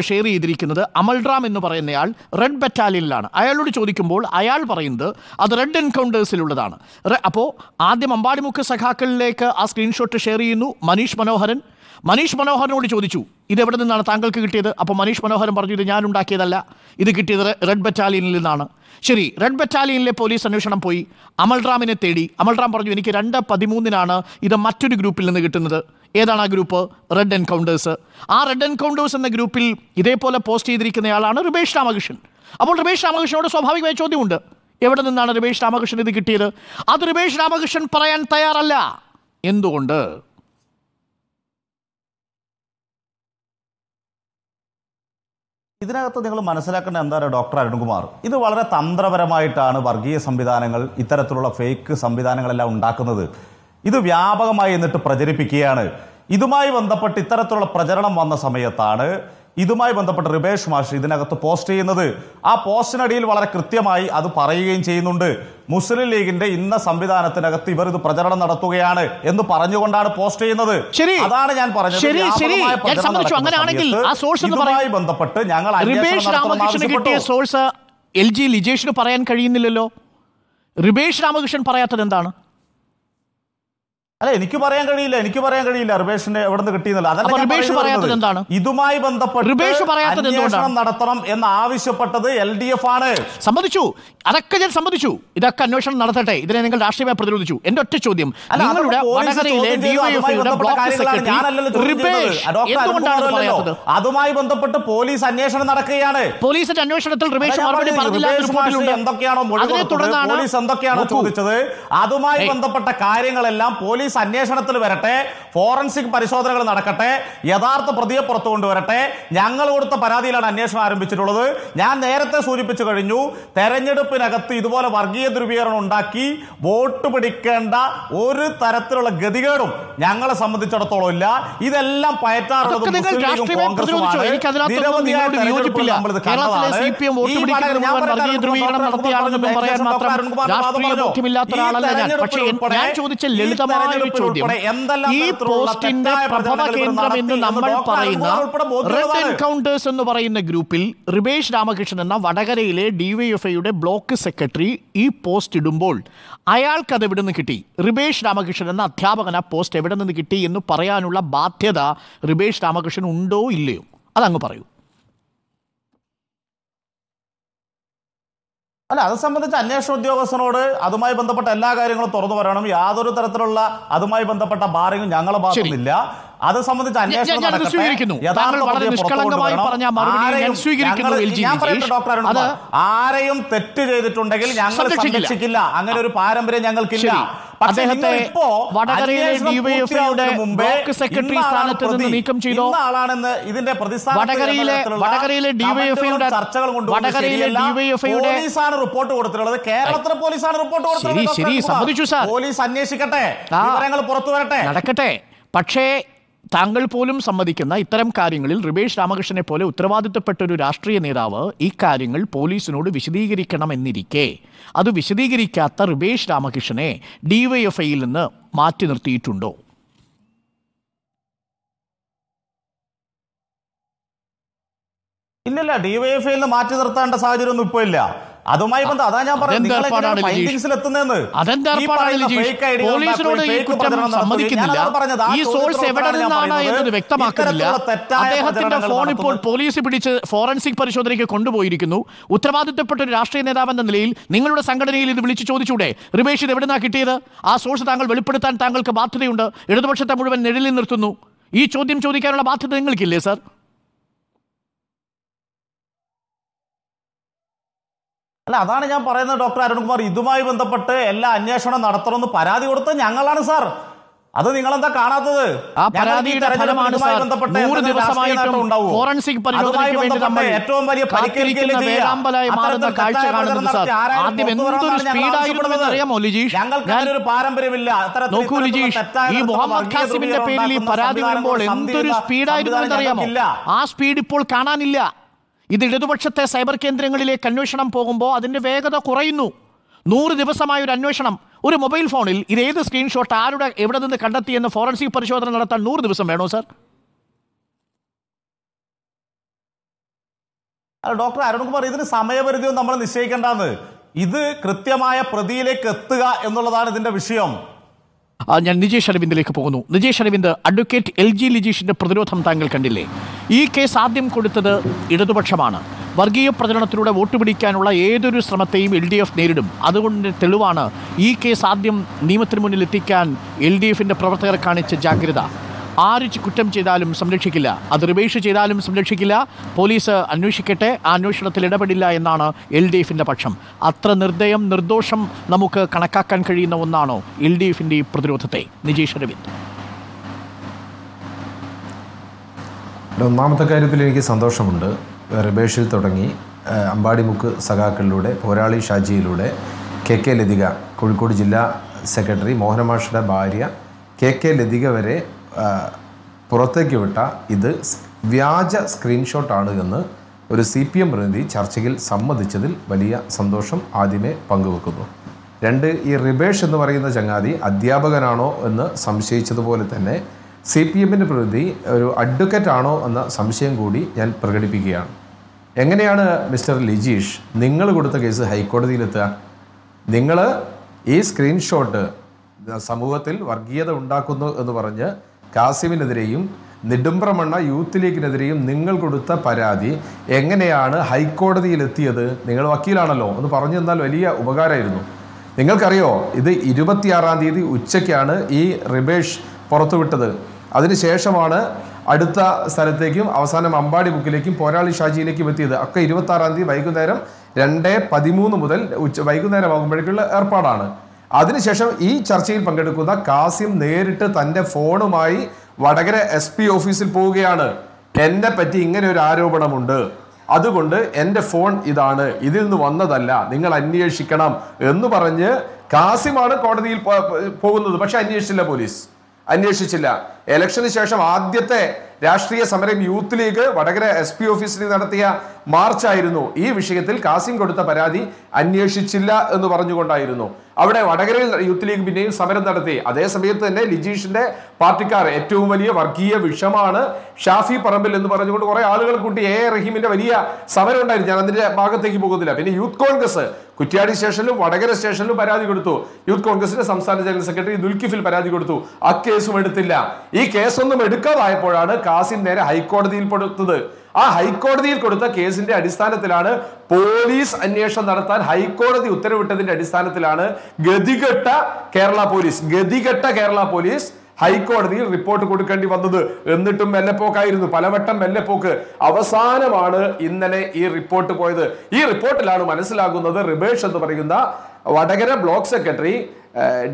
ഷെയർ ചെയ്തിരിക്കുന്നത് അമൽറാം എന്ന് പറയുന്നയാൾ റെഡ് ബറ്റാലിയനിലാണ്. അയാളോട് ചോദിക്കുമ്പോൾ അയാൾ പറയുന്നത് അത് റെഡ് എൻകൗണ്ടേഴ്സിലുള്ളതാണ്. അപ്പോൾ ആദ്യം അമ്പാടിമുക്ക് സഖാക്കളിലേക്ക് ആ സ്ക്രീൻഷോട്ട് ഷെയർ ചെയ്യുന്നു. മനീഷ് മനോഹരൻ മനീഷ് മനോഹരനോട് ചോദിച്ചു ഇത് എവിടെ നിന്നാണ് താങ്കൾക്ക് കിട്ടിയത്? അപ്പോൾ മനീഷ് മനോഹരൻ പറഞ്ഞു ഇത് ഞാൻ ഉണ്ടാക്കിയതല്ല. ഇത് കിട്ടിയത് റെഡ് ബറ്റാലിയനിൽ നിന്നാണ്. ശരി റെഡ് ബറ്റാലിയനിലെ പോലീസ് അന്വേഷണം പോയി. അമൽറാമിനെ തേടി. അമൽറാം പറഞ്ഞു എനിക്ക് രണ്ട് പതിമൂന്നിനാണ് ഇത് മറ്റൊരു ഗ്രൂപ്പിൽ നിന്ന് കിട്ടുന്നത്. ഏതാണ് ആ ഗ്രൂപ്പ്? Red encounters. ആ റെഡ് എൻകൗണ്ടേഴ്സ് എന്ന ഗ്രൂപ്പിൽ ഇതേപോലെ പോസ്റ്റ് ചെയ്തിരിക്കുന്നയാളാണ് റിബേഷ് രാമകൃഷ്ണൻ. അപ്പോൾ റിബേഷ് രാമകൃഷ്ണനോട് സ്വാഭാവികമായ ചോദ്യമുണ്ട്. എവിടെ നിന്നാണ് റിബേഷ് രാമകൃഷ്ണൻ ഇത് കിട്ടിയത്? അത് റിബേഷ് രാമകൃഷ്ണൻ പറയാൻ തയ്യാറല്ല. എന്തുകൊണ്ട്? ഇതിനകത്ത് നിങ്ങൾ മനസ്സിലാക്കേണ്ട എന്താണ് ഡോക്ടർ അരുൺകുമാർ? ഇത് വളരെ തന്ത്രപരമായിട്ടാണ് വർഗീയ സംവിധാനങ്ങൾ ഇത്തരത്തിലുള്ള ഫേക്ക് സംവിധാനങ്ങളെല്ലാം ഉണ്ടാക്കുന്നത്. ഇത് വ്യാപകമായി എന്നിട്ട് പ്രചരിപ്പിക്കുകയാണ്. ഇതുമായി ബന്ധപ്പെട്ട് ഇത്തരത്തിലുള്ള പ്രചരണം വന്ന സമയത്താണ് ഇതുമായി ബന്ധപ്പെട്ട് റിബേഷ് മാഷ് ഇതിനകത്ത് പോസ്റ്റ് ചെയ്യുന്നത്. ആ പോസ്റ്റിനടിയിൽ വളരെ കൃത്യമായി അത് പറയുകയും ചെയ്യുന്നുണ്ട്. മുസ്ലിം ലീഗിന്റെ ഇന്ന സംവിധാനത്തിനകത്ത് ഇവർ ഇത് പ്രചരണം നടത്തുകയാണ് എന്ന് പറഞ്ഞുകൊണ്ടാണ് പോസ്റ്റ് ചെയ്യുന്നത്. ശരി. അതാണ് ഞാൻ പറഞ്ഞത്. അങ്ങനെയാണെങ്കിൽ ഇതുമായി ബന്ധപ്പെട്ട് ഞങ്ങൾ അന്വേഷണം റിബേഷ് രാമകൃഷ്ണന് കിട്ടിയ സോഴ്സ് എൽ ജി ലിജേഷിന് പറയാൻ കഴിയുന്നില്ലല്ലോ. റിബേഷ് രാമകൃഷ്ണൻ പറയാത്തത് എന്താണ്? അല്ല എനിക്ക് പറയാൻ കഴിയില്ല എനിക്ക് പറയാൻ കഴിയില്ല. റിബേഷിന്റെ എവിടെ നിന്ന് കിട്ടിയെന്നല്ല അതല്ല? ഇതുമായി ബന്ധപ്പെട്ട് അന്വേഷണം നടത്തണം എന്ന് ആവശ്യപ്പെട്ടത് എൽ ഡി എഫ് ആണ്. സമ്മതിച്ചു. അതൊക്കെ ഞാൻ സമ്മതിച്ചു. ഇതൊക്കെ അന്വേഷണം നടത്തട്ടെ. ഇതിനെ നിങ്ങൾ രാഷ്ട്രീയമായി പ്രതിരോധിച്ചു. എന്റെ ഒറ്റ ചോദ്യം. അതുമായി ബന്ധപ്പെട്ട പോലീസ് അന്വേഷണം നടക്കുകയാണ്. പോലീസിന്റെ അന്വേഷണത്തിൽ റിബേഷ് മറുപടി പറഞ്ഞില്ല എന്തൊക്കെയാണോ പോലീസ് എന്തൊക്കെയാണോ ചോദിച്ചത്? അതുമായി ബന്ധപ്പെട്ട കാര്യങ്ങളെല്ലാം പോലീസ് അന്വേഷണത്തിൽ വരട്ടെ ഫോറൻസിക് പരിശോധനകൾ നടക്കട്ടെ യഥാർത്ഥ പ്രതിയെ പുറത്തു കൊണ്ടുവരട്ടെ. ഞങ്ങൾ കൊടുത്ത പരാതിയിലാണ് അന്വേഷണം ആരംഭിച്ചിട്ടുള്ളത്. ഞാൻ നേരത്തെ സൂചിപ്പിച്ചു കഴിഞ്ഞു തെരഞ്ഞെടുപ്പിനകത്ത് ഇതുപോലെ വർഗീയ ധ്രുവീകരണം ഉണ്ടാക്കി വോട്ട് പിടിക്കേണ്ട ഒരു തരത്തിലുള്ള ഗതികേടും ഞങ്ങളെ സംബന്ധിച്ചിടത്തോളം ഇല്ല. ഇതെല്ലാം പയറ്റാറുള്ളത് മുസ്ലിം ലീഗും കോൺഗ്രസുമാണ്. നിരവധിയായ നമ്മളിത് കണ്ടതാണ്. ഞാൻ ചോദിച്ച ലളിതമായ തെരഞ്ഞെടുപ്പിൽ ചോദ്യം. ഈ പോസ്റ്റിന്റെ പ്രഭവ കേന്ദ്രം എന്ന് നമ്മൾ പറയുന്ന റെഡ് എൻകൗണ്ടേഴ്സ് എന്ന് പറയുന്ന ഗ്രൂപ്പിൽ റിബേഷ് രാമകൃഷ്ണൻ എന്ന വടകരയിലെ ഡിവൈഎഫ്ഐയുടെ ബ്ലോക്ക് സെക്രട്ടറി ഈ പോസ്റ്റ് ഇടുമ്പോൾ അയാൾക്ക് അത് എവിടെ നിന്ന് കിട്ടി? റിബേഷ് രാമകൃഷ്ണൻ എന്ന അധ്യാപകൻ ആ പോസ്റ്റ് എവിടെ നിന്ന് കിട്ടി എന്ന് പറയാനുള്ള ബാധ്യത റിബേഷ് രാമകൃഷ്ണൻ ഉണ്ടോ ഇല്ലയോ? അതങ്ങ് പറയൂ. അല്ല അത് സംബന്ധിച്ച് അന്വേഷണ ഉദ്യോഗസ്ഥനോട് അതുമായി ബന്ധപ്പെട്ട എല്ലാ കാര്യങ്ങളും തുറന്നു പറയണം. യാതൊരു തരത്തിലുള്ള അതുമായി ബന്ധപ്പെട്ട ബാറിങ്ങും ഞങ്ങളെ ഭാഗത്തുനിന്നില്ല. അത് സംബന്ധിച്ച് അന്വേഷണം നടക്കട്ടെ. ആരെയും തെറ്റ് ചെയ്തിട്ടുണ്ടെങ്കിൽ ഞങ്ങൾ സംരക്ഷിക്കില്ല. അങ്ങനെ ഒരു പാരമ്പര്യം ഞങ്ങൾക്കില്ല. അദ്ദേഹത്തെ വടകരയിലെ അന്വേഷണം DYFI യുടെ പൂർത്തിയാവുന്നതിന് മുമ്പേ ബ്ലോക്ക് സെക്രട്ടറി സ്ഥാനത്ത് നിന്ന് നീക്കം ചെയ്തോ? ആളാണെന്ന് ഇതിന്റെ വടകരയിലെ- വടകരയിലെ ഡിവൈഎഫ്ഐയുടെ ചർച്ചകൾ കൊണ്ട് വടകരയിലെ ഡിവൈഎഫ്ഐയുടെ പോലീസാണ് റിപ്പോർട്ട് കൊടുത്തിട്ടുള്ളത്. കേരളത്തിലെ പോലീസാണ് റിപ്പോർട്ട് കൊടുത്തിട്ടുള്ളത് ശരി. സമ്മതിച്ചു, സാർ. പോലീസ് അന്വേഷിക്കട്ടെ. വിവരങ്ങൾ പുറത്തു വരട്ടെ. നടക്കട്ടെ. പക്ഷേ താങ്കൾ പോലും സമ്മതിക്കുന്ന ഇത്തരം കാര്യങ്ങളിൽ റിബേഷ് രാമകൃഷ്ണനെ പോലെ ഉത്തരവാദിത്തപ്പെട്ട ഒരു രാഷ്ട്രീയ നേതാവ് ഈ കാര്യങ്ങൾ പോലീസിനോട് വിശദീകരിക്കണമെന്നിരിക്കെ. അത് വിശദീകരിക്കാത്ത റിബേഷ് രാമകൃഷ്ണനെ ഡിവൈഎഫ്ഐയിൽ നിന്ന് മാറ്റി നിർത്തിയിട്ടുണ്ടോ? ഇല്ലില്ല ഡിവൈഎഫ്ഐയിൽ നിന്ന് മാറ്റി നിർത്തേണ്ട സാഹചര്യം ഒന്നും ഇപ്പൊ ഇല്ല. അതുമായി ബന്ധം അതാ ഞാൻ പോലീസിനോട് ഈ കുറ്റം സമ്മതിക്കുന്നില്ല. ഈ സോഴ്സ് എവിടെ നിന്നാണ് എന്നത് വ്യക്തമാക്കുന്നില്ല. അദ്ദേഹത്തിന്റെ ഫോൺ ഇപ്പോൾ പോലീസ് പിടിച്ച് ഫോറൻസിക് പരിശോധനയ്ക്ക് കൊണ്ടുപോയിരിക്കുന്നു. ഉത്തരവാദിത്തപ്പെട്ട ഒരു രാഷ്ട്രീയ നേതാവ് എന്ന നിലയിൽ നിങ്ങളുടെ സംഘടനയിൽ ഇത് വിളിച്ചു ചോദിച്ചൂടെ? റിമേഷ് ഇത് എവിടെ കിട്ടിയത്? ആ സോഴ്സ് താങ്കൾ വെളിപ്പെടുത്താൻ താങ്കൾക്ക് ബാധ്യതയുണ്ട്. ഇടതുപക്ഷത്തെ മുഴുവൻ നിഴലിൽ നിർത്തുന്നു. ഈ ചോദ്യം ചോദിക്കാനുള്ള ബാധ്യത നിങ്ങൾക്കില്ലേ സർ അല്ല അതാണ് ഞാൻ പറയുന്നത് ഡോക്ടർ അരുൺകുമാർ. ഇതുമായി ബന്ധപ്പെട്ട് എല്ലാ അന്വേഷണം നടത്തണമെന്ന് പരാതി കൊടുത്തത് ഞങ്ങളാണ് സാർ. അത് നിങ്ങൾ എന്താ കാണാത്തത്? ആ പരാതിയുടെ ഫലമാണ് നൂറ് ദിവസമായിട്ടും ഫോറൻസിക് പരിശോധനയ്ക്ക് വേണ്ടി നമ്മൾ ഏറ്റവും വലിയ വേഴാമ്പലായി മാറുന്ന അത്തരത്തിൽ കാഴ്ച തെറ്റായ കാണുന്നത് സാർ. ആദ്യം എന്തൊരു. അറിയാമോ ലിജീഷ്? പാരമ്പര്യമില്ല. അത്തരത്തിൽ നോക്കൂ ലിജീഷ്. ഈ തരത്തിലുള്ള മുഹമ്മദ് ഖാസിമിന്റെ പേരിൽ ഈ പരാതി വരുമ്പോൾ എന്തൊരു സ്പീഡായിരുന്നു എന്നറിയാമോ ആ സ്പീഡ് ഇപ്പോൾ കാണാനില്ല. ഇത് ഇടതുപക്ഷത്തെ സൈബർ കേന്ദ്രങ്ങളിലേക്ക് അന്വേഷണം പോകുമ്പോൾ അതിന്റെ വേഗത കുറയുന്നു. നൂറ് ദിവസമായ ഒരു അന്വേഷണം. ഒരു മൊബൈൽ ഫോണിൽ ഇത് ഏത് സ്ക്രീൻഷോട്ട് ആരുടെ എവിടെ നിന്ന് കണ്ടെത്തിയെന്ന് ഫോറൻസിക് പരിശോധന നടത്താൻ നൂറ് ദിവസം വേണോ സർ? ഡോക്ടർ അരുൺകുമാർ ഇതിന് സമയപരിധിയൊന്നും നമ്മൾ നിശ്ചയിക്കേണ്ടാന്ന് ഇത് കൃത്യമായ പ്രതിയിലേക്ക് എത്തുക എന്നുള്ളതാണ് ഇതിന്റെ വിഷയം. ഞാൻ നിജേഷ് അരവിന്ദിലേക്ക് പോകുന്നു. Nijesh Aravind advocate L G ലിജീഷിന്റെ പ്രതിരോധം താങ്കൾ കണ്ടില്ലേ? ഈ കേസ് ആദ്യം കൊടുത്തത് ഇടതുപക്ഷമാണ്. വർഗീയ പ്രചരണത്തിലൂടെ വോട്ട് പിടിക്കാനുള്ള ഏതൊരു ശ്രമത്തെയും എൽ ഡി എഫ് നേരിടും. അതുകൊണ്ട് തെളിവാണ് ഈ കേസ് ആദ്യം നിയമത്തിന് മുന്നിൽ എത്തിക്കാൻ എൽ ഡി എഫിന്റെ പ്രവർത്തകർ കാണിച്ച ജാഗ്രത. ആര് കുറ്റം ചെയ്താലും സംരക്ഷിക്കില്ല. അത് റിവേഷ് ചെയ്താലും സംരക്ഷിക്കില്ല. പോലീസ് അന്വേഷിക്കട്ടെ. ആ അന്വേഷണത്തിൽ ഇടപെടില്ല എന്നാണ് എൽ ഡി എഫിന്റെ പക്ഷം. അത്ര നിർദ്ദയം നിർദോഷം നമുക്ക് കണക്കാക്കാൻ കഴിയുന്ന ഒന്നാണോ എൽ ഡി എഫിന്റെ ഈ പ്രതിരോധത്തെ? നിജീഷ് അരവിന്ദ്. ഒന്നാമത്തെ കാര്യത്തിൽ എനിക്ക് സന്തോഷമുണ്ട്. റിബേഷിൽ തുടങ്ങി അമ്പാടിമുക്ക് സഖാക്കളിലൂടെ പോരാളി ഷാജിയിലൂടെ കെ കെ ലതിക കോഴിക്കോട് ജില്ലാ സെക്രട്ടറി മോഹനമാഷയുടെ ഭാര്യ കെ കെ ലതിക വരെ പുറത്തേക്ക് വിട്ട ഇത് വ്യാജ സ്ക്രീൻഷോട്ടാണ് എന്ന് ഒരു സി പി എം പ്രതിനിധി ചർച്ചയിൽ സമ്മതിച്ചതിൽ വലിയ സന്തോഷം ആദ്യമേ പങ്കുവെക്കുന്നു. രണ്ട് ഈ റിബേഷ് എന്ന് പറയുന്ന ചങ്ങാതി അധ്യാപകനാണോ എന്ന് സംശയിച്ചതുപോലെ തന്നെ സി പി എമ്മിന്റെ പ്രതിനിധി ഒരു അഡ്വക്കേറ്റ് ആണോ എന്ന സംശയം കൂടി ഞാൻ പ്രകടിപ്പിക്കുകയാണ്. എങ്ങനെയാണ് മിസ്റ്റർ ലിജീഷ് നിങ്ങൾ കൊടുത്ത കേസ് ഹൈക്കോടതിയിലെത്തുക? നിങ്ങൾ ഈ സ്ക്രീൻഷോട്ട് സമൂഹത്തിൽ വർഗീയത ഉണ്ടാക്കുന്നു എന്ന് പറഞ്ഞ് കാസിമിനെതിരെയും നെടുമ്പ്രമണ്ണ യൂത്ത് ലീഗിനെതിരെയും നിങ്ങൾ കൊടുത്ത പരാതി എങ്ങനെയാണ് ഹൈക്കോടതിയിൽ എത്തിയത് നിങ്ങൾ വക്കീലാണല്ലോ. ഒന്ന് പറഞ്ഞു തന്നാൽ വലിയ ഉപകാരമായിരുന്നു. നിങ്ങൾക്കറിയോ ഇത് ഇരുപത്തിയാറാം തീയതി ഉച്ചയ്ക്കാണ് ഈ റിബേഷ് പുറത്തുവിട്ടത്. അതിനുശേഷമാണ് അടുത്ത സ്ഥലത്തേക്കും അവസാനം അമ്പാടി ബുക്കിലേക്കും പോരാളി ഷാജിയിലേക്കും എത്തിയത്. ഒക്കെ ഇരുപത്തി ആറാം തീയതി വൈകുന്നേരം രണ്ട് പതിമൂന്ന് മുതൽ ഉച്ച വൈകുന്നേരം ആകുമ്പോഴേക്കുള്ള ഏർപ്പാടാണ്. അതിനുശേഷം ഈ ചർച്ചയിൽ പങ്കെടുക്കുന്ന കാസിം നേരിട്ട് തന്റെ ഫോണുമായി വടകര എസ് പി ഓഫീസിൽ പോവുകയാണ്. എന്നെ പറ്റി ഇങ്ങനെ ഒരു ആരോപണമുണ്ട്. അതുകൊണ്ട് എന്റെ ഫോൺ ഇതാണ്. ഇതിൽ നിന്ന് വന്നതല്ല. നിങ്ങൾ അന്വേഷിക്കണം എന്ന് പറഞ്ഞ് കാസിമാണ് കോടതിയിൽ പോകുന്നത്. പക്ഷെ അന്വേഷിച്ചില്ല പോലീസ്. അന്വേഷിച്ചില്ല. ഇലക്ഷന് ശേഷം ആദ്യത്തെ രാഷ്ട്രീയ സമരം youth league Vadakara S P ഓഫീസിൽ നടത്തിയ മാർച്ച് ആയിരുന്നു ഈ വിഷയത്തിൽ കാസിം കൊടുത്ത പരാതി അന്വേഷിച്ചില്ല എന്ന് പറഞ്ഞുകൊണ്ടായിരുന്നു. അവിടെ വടകരയിൽ യൂത്ത് ലീഗ് പിന്നെയും സമരം നടത്തി. അതേ സമയത്ത് തന്നെ ലിജീഷിന്റെ പാർട്ടിക്കാർ ഏറ്റവും വലിയ വർഗീയ വിഷമാണ് ഷാഫി പറമ്പിൽ എന്ന് പറഞ്ഞുകൊണ്ട് കുറെ ആളുകൾ കൂട്ടി എ റഹീമിന്റെ വലിയ സമരം ഉണ്ടായിരുന്നു. ഞാൻ അതിന്റെ ഭാഗത്തേക്ക് പോകുന്നില്ല. പിന്നെ യൂത്ത് കോൺഗ്രസ് കുറ്റ്യാടി സ്റ്റേഷനിലും വടകര സ്റ്റേഷനിലും പരാതി കൊടുത്തു. യൂത്ത് കോൺഗ്രസിന്റെ സംസ്ഥാന ജനറൽ സെക്രട്ടറി ദുൽഖിഫിൽ പരാതി കൊടുത്തു. ആ കേസും എടുത്തില്ല. ഈ കേസൊന്നും എടുക്കാതായപ്പോഴാണ് കാസിം നേരെ ഹൈക്കോടതിയിൽ കൊടുത്തത്. ആ ഹൈക്കോടതിയിൽ കൊടുത്ത കേസിന്റെ അടിസ്ഥാനത്തിലാണ് പോലീസ് അന്വേഷണം നടത്താൻ ഹൈക്കോടതി ഉത്തരവിട്ടതിന്റെ അടിസ്ഥാനത്തിലാണ് ഗതികെട്ട കേരള പോലീസ് ഗതികെട്ട കേരള പോലീസ് ഹൈക്കോടതിയിൽ റിപ്പോർട്ട് കൊടുക്കേണ്ടി വന്നത് എന്നിട്ടും മെല്ലെപ്പോക്കായിരുന്നു. പലവട്ടം മെല്ലെപ്പോക്ക് അവസാനമാണ് ഇന്നലെ ഈ റിപ്പോർട്ട് പോയത്. ഈ റിപ്പോർട്ടിലാണ് മനസ്സിലാകുന്നത് റിബേഷ് എന്ന് പറയുന്ന വടകര ബ്ലോക്ക് സെക്രട്ടറി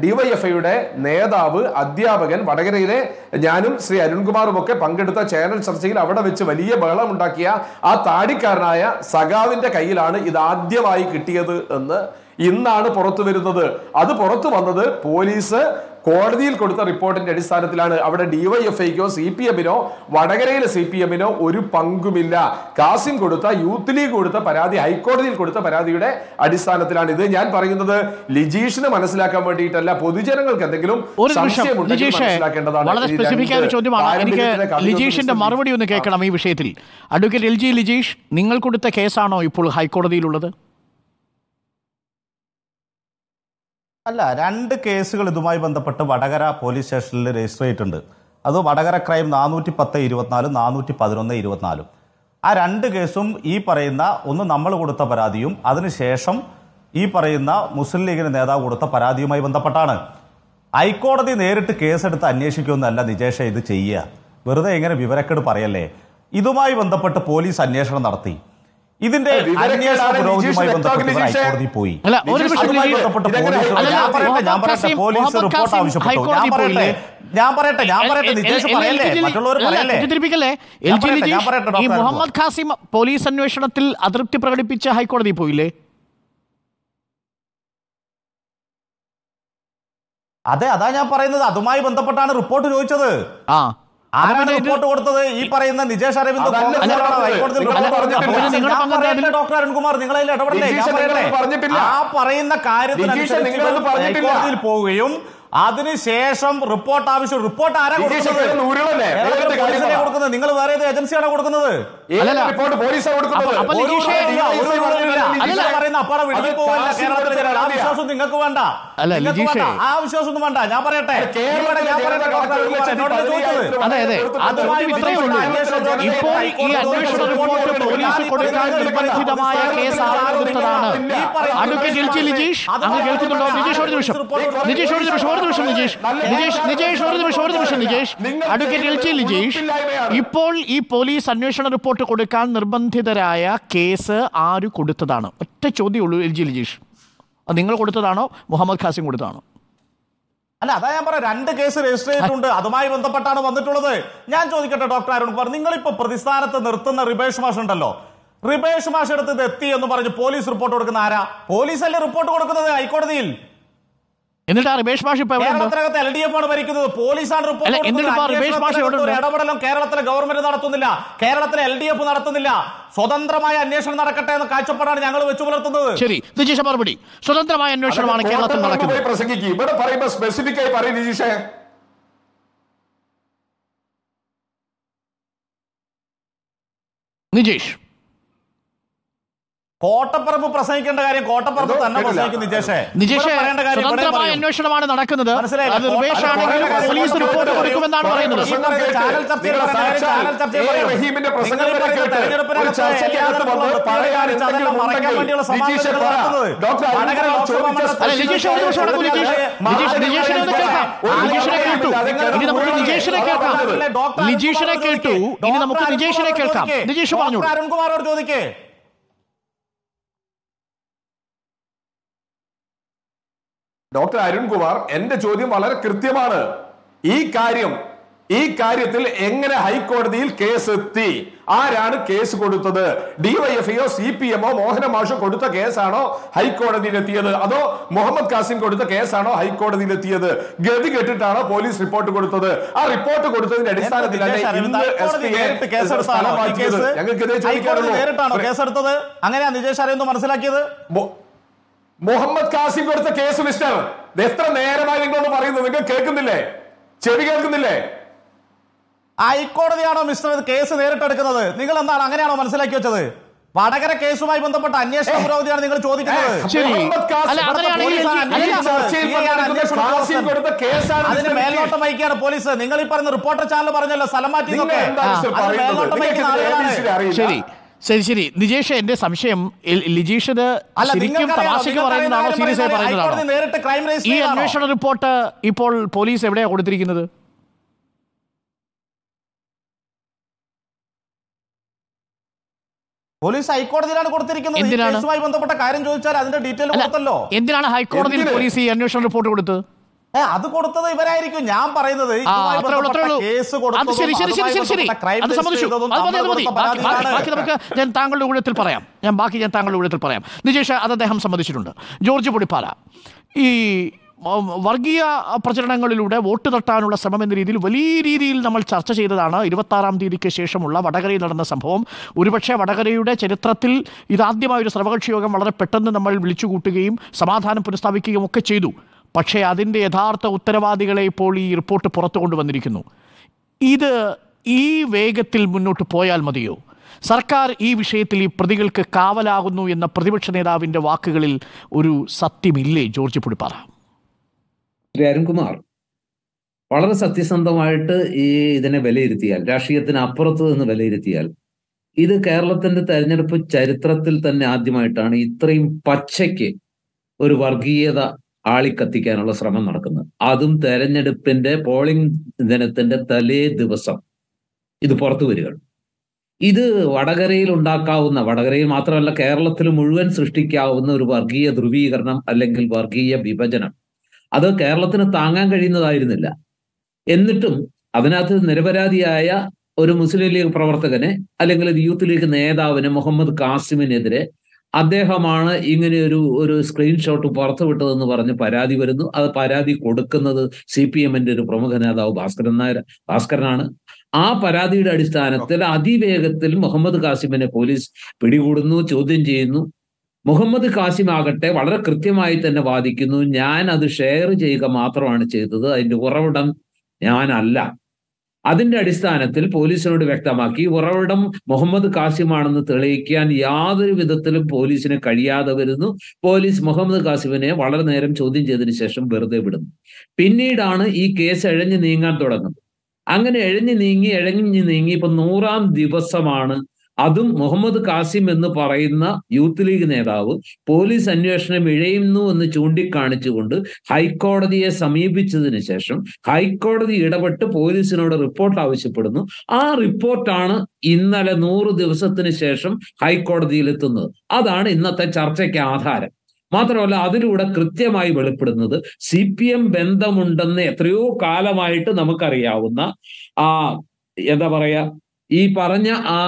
ഡിവൈഎഫ്ഐയുടെ നേതാവ് അധ്യാപകൻ വടകരയിലെ ഞാനും ശ്രീ അരുൺകുമാറും ഒക്കെ പങ്കെടുത്ത ചാനൽ ചർച്ചയിൽ അവിടെ വെച്ച് വലിയ ബഹളം ഉണ്ടാക്കിയ ആ താടിക്കാരനായ സഖാവിന്റെ കയ്യിലാണ് ഇത് ആദ്യമായി കിട്ടിയത് എന്ന് ഇന്നാണ് പുറത്തു വരുന്നത്. അത് പുറത്തു വന്നത് പോലീസ് കോടതിയിൽ കൊടുത്ത റിപ്പോർട്ടിന്റെ അടിസ്ഥാനത്തിലാണ്. അവിടെ ഡിവൈഎഫ്ഐക്കോ സി പി എമ്മിനോ വടകരയിലെ സി പി എമ്മിനോ ഒരു പങ്കുമില്ല. കാസിം കൊടുത്ത യൂത്ത് ലീഗ് കൊടുത്ത പരാതി ഹൈക്കോടതിയിൽ കൊടുത്ത പരാതിയുടെ അടിസ്ഥാനത്തിലാണ് ഇത്. ഞാൻ പറയുന്നത് ലിജീഷിന് മനസ്സിലാക്കാൻ വേണ്ടിയിട്ടല്ല. പൊതുജനങ്ങൾക്ക് എന്തെങ്കിലും. വളരെ ഈ സ്പെസിഫിക് ആയ ചോദ്യമാണ്. എനിക്ക് പാരമ്പര്യത്തിലെ ലിജീഷിന്റെ മറുപടി ഒന്ന് കേൾക്കണം ഈ വിഷയത്തിൽ. അഡ്വക്കേറ്റ് എൽ ജി ലിജീഷ് നിങ്ങൾ കൊടുത്ത കേസാണോ ഇപ്പോൾ ഹൈക്കോടതിയിലുള്ളത്? അല്ല രണ്ട് കേസുകൾ ഇതുമായി ബന്ധപ്പെട്ട് വടകര പോലീസ് സ്റ്റേഷനിൽ രജിസ്റ്റർ ചെയ്തിട്ടുണ്ട്. അത് വടകര ക്രൈം നാനൂറ്റി പത്ത് ഇരുപത്തിനാലും നാനൂറ്റി പതിനൊന്ന് ഇരുപത്തിനാലും. ആ രണ്ട് കേസും ഈ പറയുന്ന ഒന്ന് നമ്മൾ കൊടുത്ത പരാതിയും അതിനുശേഷം ഈ പറയുന്ന മുസ്ലിം ലീഗിന് നേതാവ് കൊടുത്ത പരാതിയുമായി ബന്ധപ്പെട്ടാണ്. ഹൈക്കോടതി നേരിട്ട് കേസെടുത്ത് അന്വേഷിക്കുമെന്നല്ല നിജേഷ ഇത് ചെയ്യുക. വെറുതെ ഇങ്ങനെ വിവരക്കേട് പറയല്ലേ? ഇതുമായി ബന്ധപ്പെട്ട് പോലീസ് അന്വേഷണം നടത്തി. ഇതിന്റെ പോയി. ഞാൻ പറയട്ടെ ഞാൻ മുഹമ്മദ് പറയട്ടെ ഖാസിം- പോലീസ് ഈ മുഹമ്മദ് ഖാസിം അന്വേഷണത്തിൽ അതൃപ്തി പ്രകടിപ്പിച്ച ഹൈക്കോടതി പോയില്ലേ? അതെ അതാ ഞാൻ പറയുന്നത്. അതുമായി ബന്ധപ്പെട്ടാണ് റിപ്പോർട്ട് ചോദിച്ചത്. ആ. ആരാണ് റിപ്പോർട്ട് കൊടുത്തത്? ഈ പറയുന്ന നിജേഷ് അരവിന്ദ് നിങ്ങൾ അതിൽ- ഡോക്ടർ അരുൺകുമാർ പറയട്ടെ പറഞ്ഞിട്ടില്ല. ആ പറയുന്ന കാര്യത്തിനനുസരിച്ച്. ഹൈക്കോടതിയിൽ പോവുകയും അതിനുശേഷം റിപ്പോർട്ട് ആവശ്യം റിപ്പോർട്ട് ആരാ കൊടുക്കുന്നത്? നിങ്ങൾ വേറെ ഏത് ഏജൻസിയാണോ കൊടുക്കുന്നത്. പറയുന്ന അപ്പാടെ വീട്ടിൽ കേരളത്തിലെ ജനങ്ങൾ ആ വിശ്വാസം നിങ്ങൾക്ക് വേണ്ട. ആ വിശ്വാസം ഒന്നും വേണ്ട. ഞാൻ പറയട്ടെ. അതെ അതെ. അതുമായി ഇപ്പോൾ ഈ അന്വേഷണ റിപ്പോർട്ട് പോലീസ് കൊടുക്കാൻ നിർബന്ധിതമായ കേസ് ആരാണ് കൊടുത്തതാണ് അഡ്വക്കേറ്റ് എൽ ജി ലിജീഷ്? അങ്ങ് കേൾക്കുന്നുണ്ടോ? നിജീഷ് ഒരു നിമിഷം. നിജീഷ് ഒരു നിമിഷം നിമിഷം നിജേഷ് നിജേഷ് നിജേഷ് ഒരു നിമിഷം ഒരു നിമിഷം Nijesh advocate L G Nijesh ഇപ്പോൾ ഈ പോലീസ് അന്വേഷണ റിപ്പോർട്ട് കൊടുക്കാൻ നിർബന്ധിതരായ കേസ് ആര് കൊടുത്തതാണ്? ഒറ്റ ചോദ്യമുള്ളൂ എൽ ജി നിജേഷ് അത് നിങ്ങൾ കൊടുത്തതാണോ? മുഹമ്മദ് ഖാസിം കൊടുത്തതാണോ? അല്ല അതാ ഞാൻ പറയാം രണ്ട് കേസ് രജിസ്റ്റർ ചെയ്തിട്ടുണ്ട്. അതുമായി ബന്ധപ്പെട്ടാണ് വന്നിട്ടുള്ളത്. ഞാൻ ചോദിക്കട്ടെ ഡോക്ടർ അരുൺ കുമാർ നിങ്ങളിപ്പോ പ്രതിസ്ഥാനത്ത് നിർത്തുന്ന റിബേഷ് മാഷ് ഉണ്ടല്ലോ. റിബേഷ് മാഷ് എടുത്ത് ഇത് എത്തി എന്ന് പറഞ്ഞ് പോലീസ് റിപ്പോർട്ട് കൊടുക്കുന്ന ആരാ? പോലീസ് പോലീസല്ലേ റിപ്പോർട്ട് കൊടുക്കുന്നത് ഹൈക്കോടതിയിൽ? എന്നിട്ട് ആ റിബേഷ് ഭാഷ ഇപ്പൊ എവിടെ ഉണ്ട് കേരളത്തിനകത്ത് എൽ ഡി എഫ് ആണ് ഭരിക്കുന്നത് പോലീസാണ്? ഇടപെടലും കേരളത്തിലെ ഗവൺമെന്റ് നടത്തുന്നില്ല. കേരളത്തിലെ എൽ ഡി എഫ് നടത്തുന്നില്ല. സ്വതന്ത്രമായ അന്വേഷണം നടക്കട്ടെ എന്ന കാഴ്ചപ്പാടാണ് ഞങ്ങൾ വെച്ചു പുലർത്തുന്നത്. ശരി നിജീഷ മറുപടി. സ്വതന്ത്രമായ അന്വേഷണമാണ് കേരളത്തിൽ നടക്കുന്നത്. പ്രസംഗിക്കും. ഇവിടെ പറയുമ്പോ സ്പെസിഫിക് ആയി പറയും നിജീഷേ. നിജീഷ്. കോട്ടപ്പറമ്പ് പ്രസംഗിക്കേണ്ട കാര്യം കോട്ടപ്പറമ്പ് തന്നെ പ്രസംഗിക്കുന്നു പ്രസംഗിക്കും നിജേഷേ നിജേഷ് സ്വതന്ത്രമായ അന്വേഷണമാണ് നടക്കുന്നത്. പോലീസ് റിപ്പോർട്ട് കൊടുക്കുമെന്നാണ് പറയുന്നത്. നിജേഷിനെ കേൾക്കാം. നിജേഷിനെ കേട്ടു. ഇനി നമുക്ക് നിജേഷിനെ കേൾക്കാം. നിജീഷിനെ ഇനി നമുക്ക് നിജേഷിനെ കേൾക്കാം. നിജേഷ് പറഞ്ഞു ഡോക്ടർ അരുൺകുമാറോട് ചോദിക്കേ ഡോക്ടർ അരുൺകുമാർ എന്റെ ചോദ്യം വളരെ കൃത്യമാണ്. ഈ കാര്യം ഈ കാര്യത്തിൽ എങ്ങനെ ഹൈക്കോടതിയിൽ കേസ് എത്തി ആരാണ് കേസ് കൊടുത്തത്? ഡിവൈഎഫ്ഐയോ സി പി എമ്മോ മോഹന മാഷോ കൊടുത്ത കേസാണോ ഹൈക്കോടതിയിൽ എത്തിയത് അതോ മുഹമ്മദ് കാസിം കൊടുത്ത കേസാണോ ഹൈക്കോടതിയിൽ എത്തിയത് ഗതി കെട്ടിട്ടാണോ പോലീസ് റിപ്പോർട്ട് കൊടുത്തത്? ആ റിപ്പോർട്ട് കൊടുത്തതിന്റെ അടിസ്ഥാനത്തിലല്ലേ കേസ്? ഞങ്ങൾക്ക് അങ്ങനെയാ നിജേഷ് അറിയുന്നു മനസ്സിലാക്കിയത്? മുഹമ്മദ് കാസിം കൊടുത്ത കേസ് മിസ്റ്റർ ഇത് എത്ര നേരമായി നിങ്ങളോട് പറയുന്നത്? നിങ്ങൾ കേൾക്കുന്നില്ലേ? ചെവി കേൾക്കുന്നില്ലേ? ഹൈക്കോടതിയാണോ മിസ്റ്റർ ഇത് കേസ് നേരിട്ടെടുക്കുന്നത്? നിങ്ങൾ എന്താണ് അങ്ങനെയാണോ മനസ്സിലാക്കി വെച്ചത്? വടകര കേസുമായി ബന്ധപ്പെട്ട അന്വേഷണ പുരോഗതിയാണ് നിങ്ങൾ ചോദിക്കുന്നത്. അതിന് മേൽനോട്ടം. വഹിക്കുകയാണ് പോലീസ്. നിങ്ങൾ ഈ പറഞ്ഞ റിപ്പോർട്ടർ ചാനൽ പറഞ്ഞല്ലോ സ്ഥലം മാറ്റി അതിന് മേൽനോട്ടം വഹിക്കുന്ന ആളുകളാണ്. ശരി ശരി. നിജേഷ് എന്റെ സംശയം എൽ- ലിജീഷ് ഇത് അല്ല, ശരിക്കും തമാശയ്ക്ക് തമാശക്ക് പറയുന്നതാണോ സീരിയസ് ആയി പറയുന്നതാണോ? ഈ? അന്വേഷണ റിപ്പോർട്ട് ഇപ്പോൾ പോലീസ് എവിടെയാ കൊടുത്തിരിക്കുന്നത്? പോലീസ് ഹൈക്കോടതിയിലാണ് കൊടുത്തിരിക്കുന്നത്? കേസുമായി ബന്ധപ്പെട്ട കാര്യം ചോദിച്ചാൽ അതിന്റെ ഡീറ്റെയിൽ കൊടുത്തല്ലോ. എന്തിനാണ് ഹൈക്കോടതിയിൽ പോലീസ് ഈ അന്വേഷണ റിപ്പോർട്ട് കൊടുത്തത് അത് കൊടുത്തത് ഇവരായിരിക്കും. ഞാൻ പറയുന്നത് കേസ് കൊടുത്തതും ഞാൻ താങ്കളുടെ ഊഴത്തിൽ പറയാം. ഞാൻ ബാക്കി ഞാൻ താങ്കളുടെ ഊഴത്തിൽ പറയാം. നിജേഷ് അത് അദ്ദേഹം സമ്മതിച്ചിട്ടുണ്ട്. ജോർജ് പൊടിപ്പാല ഈ വർഗീയ പ്രചരണങ്ങളിലൂടെ വോട്ട് തട്ടാനുള്ള ശ്രമം എന്ന രീതിയിൽ വലിയ രീതിയിൽ നമ്മൾ ചർച്ച ചെയ്തതാണ്. ഇരുപത്താറാം തീയതിക്ക് ശേഷമുള്ള വടകരയിൽ നടന്ന സംഭവം. ഒരുപക്ഷെ വടകരയുടെ ചരിത്രത്തിൽ ഇതാദ്യമായ ഒരു സർവകക്ഷി യോഗം വളരെ പെട്ടെന്ന് നമ്മൾ വിളിച്ചുകൂട്ടുകയും സമാധാനം പുനഃസ്ഥാപിക്കുകയും ഒക്കെ ചെയ്തു. പക്ഷേ അതിന്റെ യഥാർത്ഥ ഉത്തരവാദികളെ ഇപ്പോൾ ഈ റിപ്പോർട്ട് പുറത്തു കൊണ്ടുവന്നിരിക്കുന്നു. ഇത് ഈ വേഗത്തിൽ മുന്നോട്ട് പോയാൽ മതിയോ? സർക്കാർ ഈ വിഷയത്തിൽ ഈ പ്രതികൾക്ക് കാവലാകുന്നു എന്ന പ്രതിപക്ഷ നേതാവിന്റെ വാക്കുകളിൽ ഒരു സത്യമില്ലേ ജോർജ് പുടിപ്പാറ ശ്രീ അരുൺകുമാർ വളരെ സത്യസന്ധമായിട്ട് ഈ ഇതിനെ വിലയിരുത്തിയാൽ രാഷ്ട്രീയത്തിന് അപ്പുറത്ത് നിന്ന് വിലയിരുത്തിയാൽ ഇത് കേരളത്തിന്റെ തെരഞ്ഞെടുപ്പ് ചരിത്രത്തിൽ തന്നെ ആദ്യമായിട്ടാണ് ഇത്രയും പച്ചയ്ക്ക് ഒരു വർഗീയത ആളിക്കത്തിക്കാനുള്ള ശ്രമം നടക്കുന്നത് അതും തെരഞ്ഞെടുപ്പിന്റെ പോളിംഗ് ദിനത്തിന്റെ തലേ ദിവസം. ഇത് പുറത്തു വരികയാണ്. ഇത് വടകരയിൽ ഉണ്ടാക്കാവുന്ന വടകരയിൽ മാത്രമല്ല കേരളത്തിൽ മുഴുവൻ സൃഷ്ടിക്കാവുന്ന ഒരു വർഗീയ ധ്രുവീകരണം അല്ലെങ്കിൽ വർഗീയ വിഭജനം. അത് കേരളത്തിന് താങ്ങാൻ കഴിയുന്നതായിരുന്നില്ല. എന്നിട്ടും അതിനകത്ത് നിരപരാധിയായ ഒരു മുസ്ലിം ലീഗ് പ്രവർത്തകനെ അല്ലെങ്കിൽ യൂത്ത് ലീഗ് നേതാവിന് മുഹമ്മദ് കാസിമിനെതിരെ അദ്ദേഹമാണ് ഇങ്ങനെ ഒരു ഒരു സ്ക്രീൻഷോട്ട് പുറത്തുവിട്ടതെന്ന് പറഞ്ഞ് പരാതി വരുന്നു. അത് പരാതി കൊടുക്കുന്നത് സി പി എമ്മിന്റെ ഒരു പ്രമുഖ നേതാവ് ഭാസ്കരൻ നായർ ഭാസ്കരനാണ്. ആ പരാതിയുടെ അടിസ്ഥാനത്തിൽ അതിവേഗത്തിൽ മുഹമ്മദ് കാസിമിനെ പോലീസ് പിടികൂടുന്നു ചോദ്യം ചെയ്യുന്നു. മുഹമ്മദ് കാസിം ആകട്ടെ വളരെ കൃത്യമായി തന്നെ വാദിക്കുന്നു ഞാൻ അത് ഷെയർ ചെയ്യുക മാത്രമാണ് ചെയ്തത് അതിന്റെ ഉറവിടം ഞാനല്ല. അതിന്റെ അടിസ്ഥാനത്തിൽ പോലീസിനോട് വ്യക്തമാക്കി ഉറവിടം മുഹമ്മദ് കാസിമാണെന്ന് തെളിയിക്കാൻ യാതൊരു വിധത്തിലും പോലീസിന് കഴിയാതെ വരുന്നു. പോലീസ് മുഹമ്മദ് കാസിമിനെ വളരെ നേരം ചോദ്യം ചെയ്തതിനു ശേഷം വെറുതെ വിടുന്നു. പിന്നീടാണ് ഈ കേസ് എഴഞ്ഞു നീങ്ങാൻ തുടങ്ങുന്നത്. അങ്ങനെ എഴഞ്ഞു നീങ്ങി എഴഞ്ഞു നീങ്ങി ഇപ്പൊ നൂറാം ദിവസമാണ് അതും മുഹമ്മദ് കാസിം എന്ന് പറയുന്ന യൂത്ത് ലീഗ് നേതാവ് പോലീസ് അന്വേഷണം ഇഴയുന്നു എന്ന് ചൂണ്ടിക്കാണിച്ചുകൊണ്ട് ഹൈക്കോടതിയെ സമീപിച്ചതിന് ശേഷം ഹൈക്കോടതി ഇടപെട്ട് പോലീസിനോട് റിപ്പോർട്ട് ആവശ്യപ്പെടുന്നു. ആ റിപ്പോർട്ടാണ് ഇന്നലെ നൂറ് ദിവസത്തിന് ശേഷം ഹൈക്കോടതിയിൽ എത്തുന്നത് അതാണ് ഇന്നത്തെ ചർച്ചയ്ക്ക് ആധാരം. മാത്രമല്ല അതിലൂടെ കൃത്യമായി വെളിപ്പെടുന്നത് സി പി എം ബന്ധമുണ്ടെന്ന് എത്രയോ കാലമായിട്ട് നമുക്കറിയാവുന്ന ആ എന്താ പറയാ ഈ പറഞ്ഞ ആ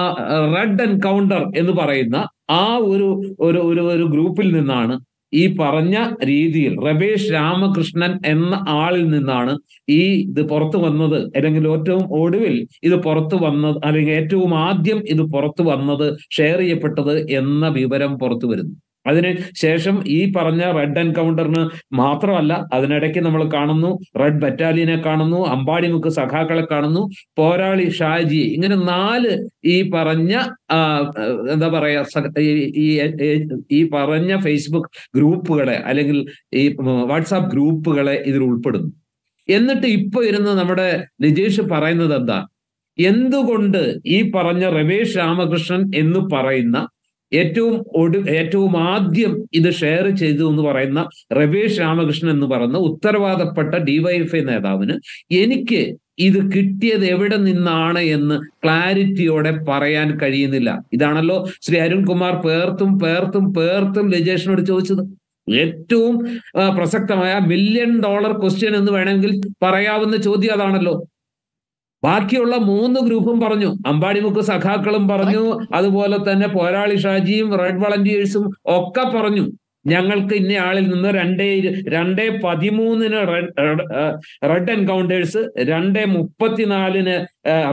റെഡ് എൻകൗണ്ടർ എന്ന് പറയുന്ന ആ ഒരു ഒരു ഒരു ഒരു ഗ്രൂപ്പിൽ നിന്നാണ് ഈ പറഞ്ഞ രീതിയിൽ റബേഷ് രാമകൃഷ്ണൻ എന്ന ആളിൽ നിന്നാണ് ഈ ഇത് പുറത്തു വന്നത്. അല്ലെങ്കിൽ ഏറ്റവും ഒടുവിൽ ഇത് പുറത്തു വന്നത് അല്ലെങ്കിൽ ഏറ്റവും ആദ്യം ഇത് പുറത്തു വന്നത് ഷെയർ ചെയ്യപ്പെട്ടത് എന്ന വിവരം പുറത്തു വരുന്നു. അതിന് ശേഷം ഈ പറഞ്ഞ റെഡ് എൻകൗണ്ടറിന് മാത്രമല്ല അതിനിടയ്ക്ക് നമ്മൾ കാണുന്നു റെഡ് ബറ്റാലിയനെ കാണുന്നു അമ്പാടിമുക്ക് സഖാക്കളെ കാണുന്നു പോരാളി ഷാജി ഇങ്ങനെ നാല് ഈ പറഞ്ഞ എന്താ പറയാ ഈ പറഞ്ഞ ഫേസ്ബുക്ക് ഗ്രൂപ്പുകളെ അല്ലെങ്കിൽ ഈ വാട്സാപ്പ് ഗ്രൂപ്പുകളെ ഇതിൽ ഉൾപ്പെടുന്നു. എന്നിട്ട് ഇപ്പൊ ഇരുന്ന് നമ്മുടെ നിജേഷ് പറയുന്നത് എന്താ? എന്തുകൊണ്ട് ഈ പറഞ്ഞ രമേശ് രാമകൃഷ്ണൻ എന്ന് പറയുന്ന ഏറ്റവും ഒടു ഏറ്റവും ആദ്യം ഇത് ഷെയർ ചെയ്തു എന്ന് പറയുന്ന രമേഷ് രാമകൃഷ്ണൻ എന്ന് പറയുന്ന ഉത്തരവാദപ്പെട്ട ഡിവൈഎഫ്ഐ നേതാവിന് എനിക്ക് ഇത് കിട്ടിയത് എവിടെ നിന്നാണ് എന്ന് ക്ലാരിറ്റിയോടെ പറയാൻ കഴിയുന്നില്ല. ഇതാണല്ലോ ശ്രീ അരുൺകുമാർ പേർത്തും പേർത്തും പേർത്തും ലജേഷിനോട് ചോദിച്ചത്. ഏറ്റവും പ്രസക്തമായ മില്യൺ ഡോളർ ക്വസ്റ്റ്യൻ എന്ന് വേണമെങ്കിൽ പറയാവുന്ന ചോദ്യം അതാണല്ലോ. ബാക്കിയുള്ള മൂന്ന് ഗ്രൂപ്പും പറഞ്ഞു. അമ്പാടിമുക്ക് സഖാക്കളും പറഞ്ഞു. അതുപോലെ തന്നെ പോരാളി ഷാജിയും റെഡ് വളണ്ടിയേഴ്സും ഒക്കെ പറഞ്ഞു. ഞങ്ങൾക്ക് ഇന്ന ആളിൽ നിന്ന് രണ്ടേ രണ്ടേ പതിമൂന്നിന് റെഡ് റെഡ്- എൻകൗണ്ടേഴ്സ് രണ്ടേ മുപ്പത്തിനാലിന്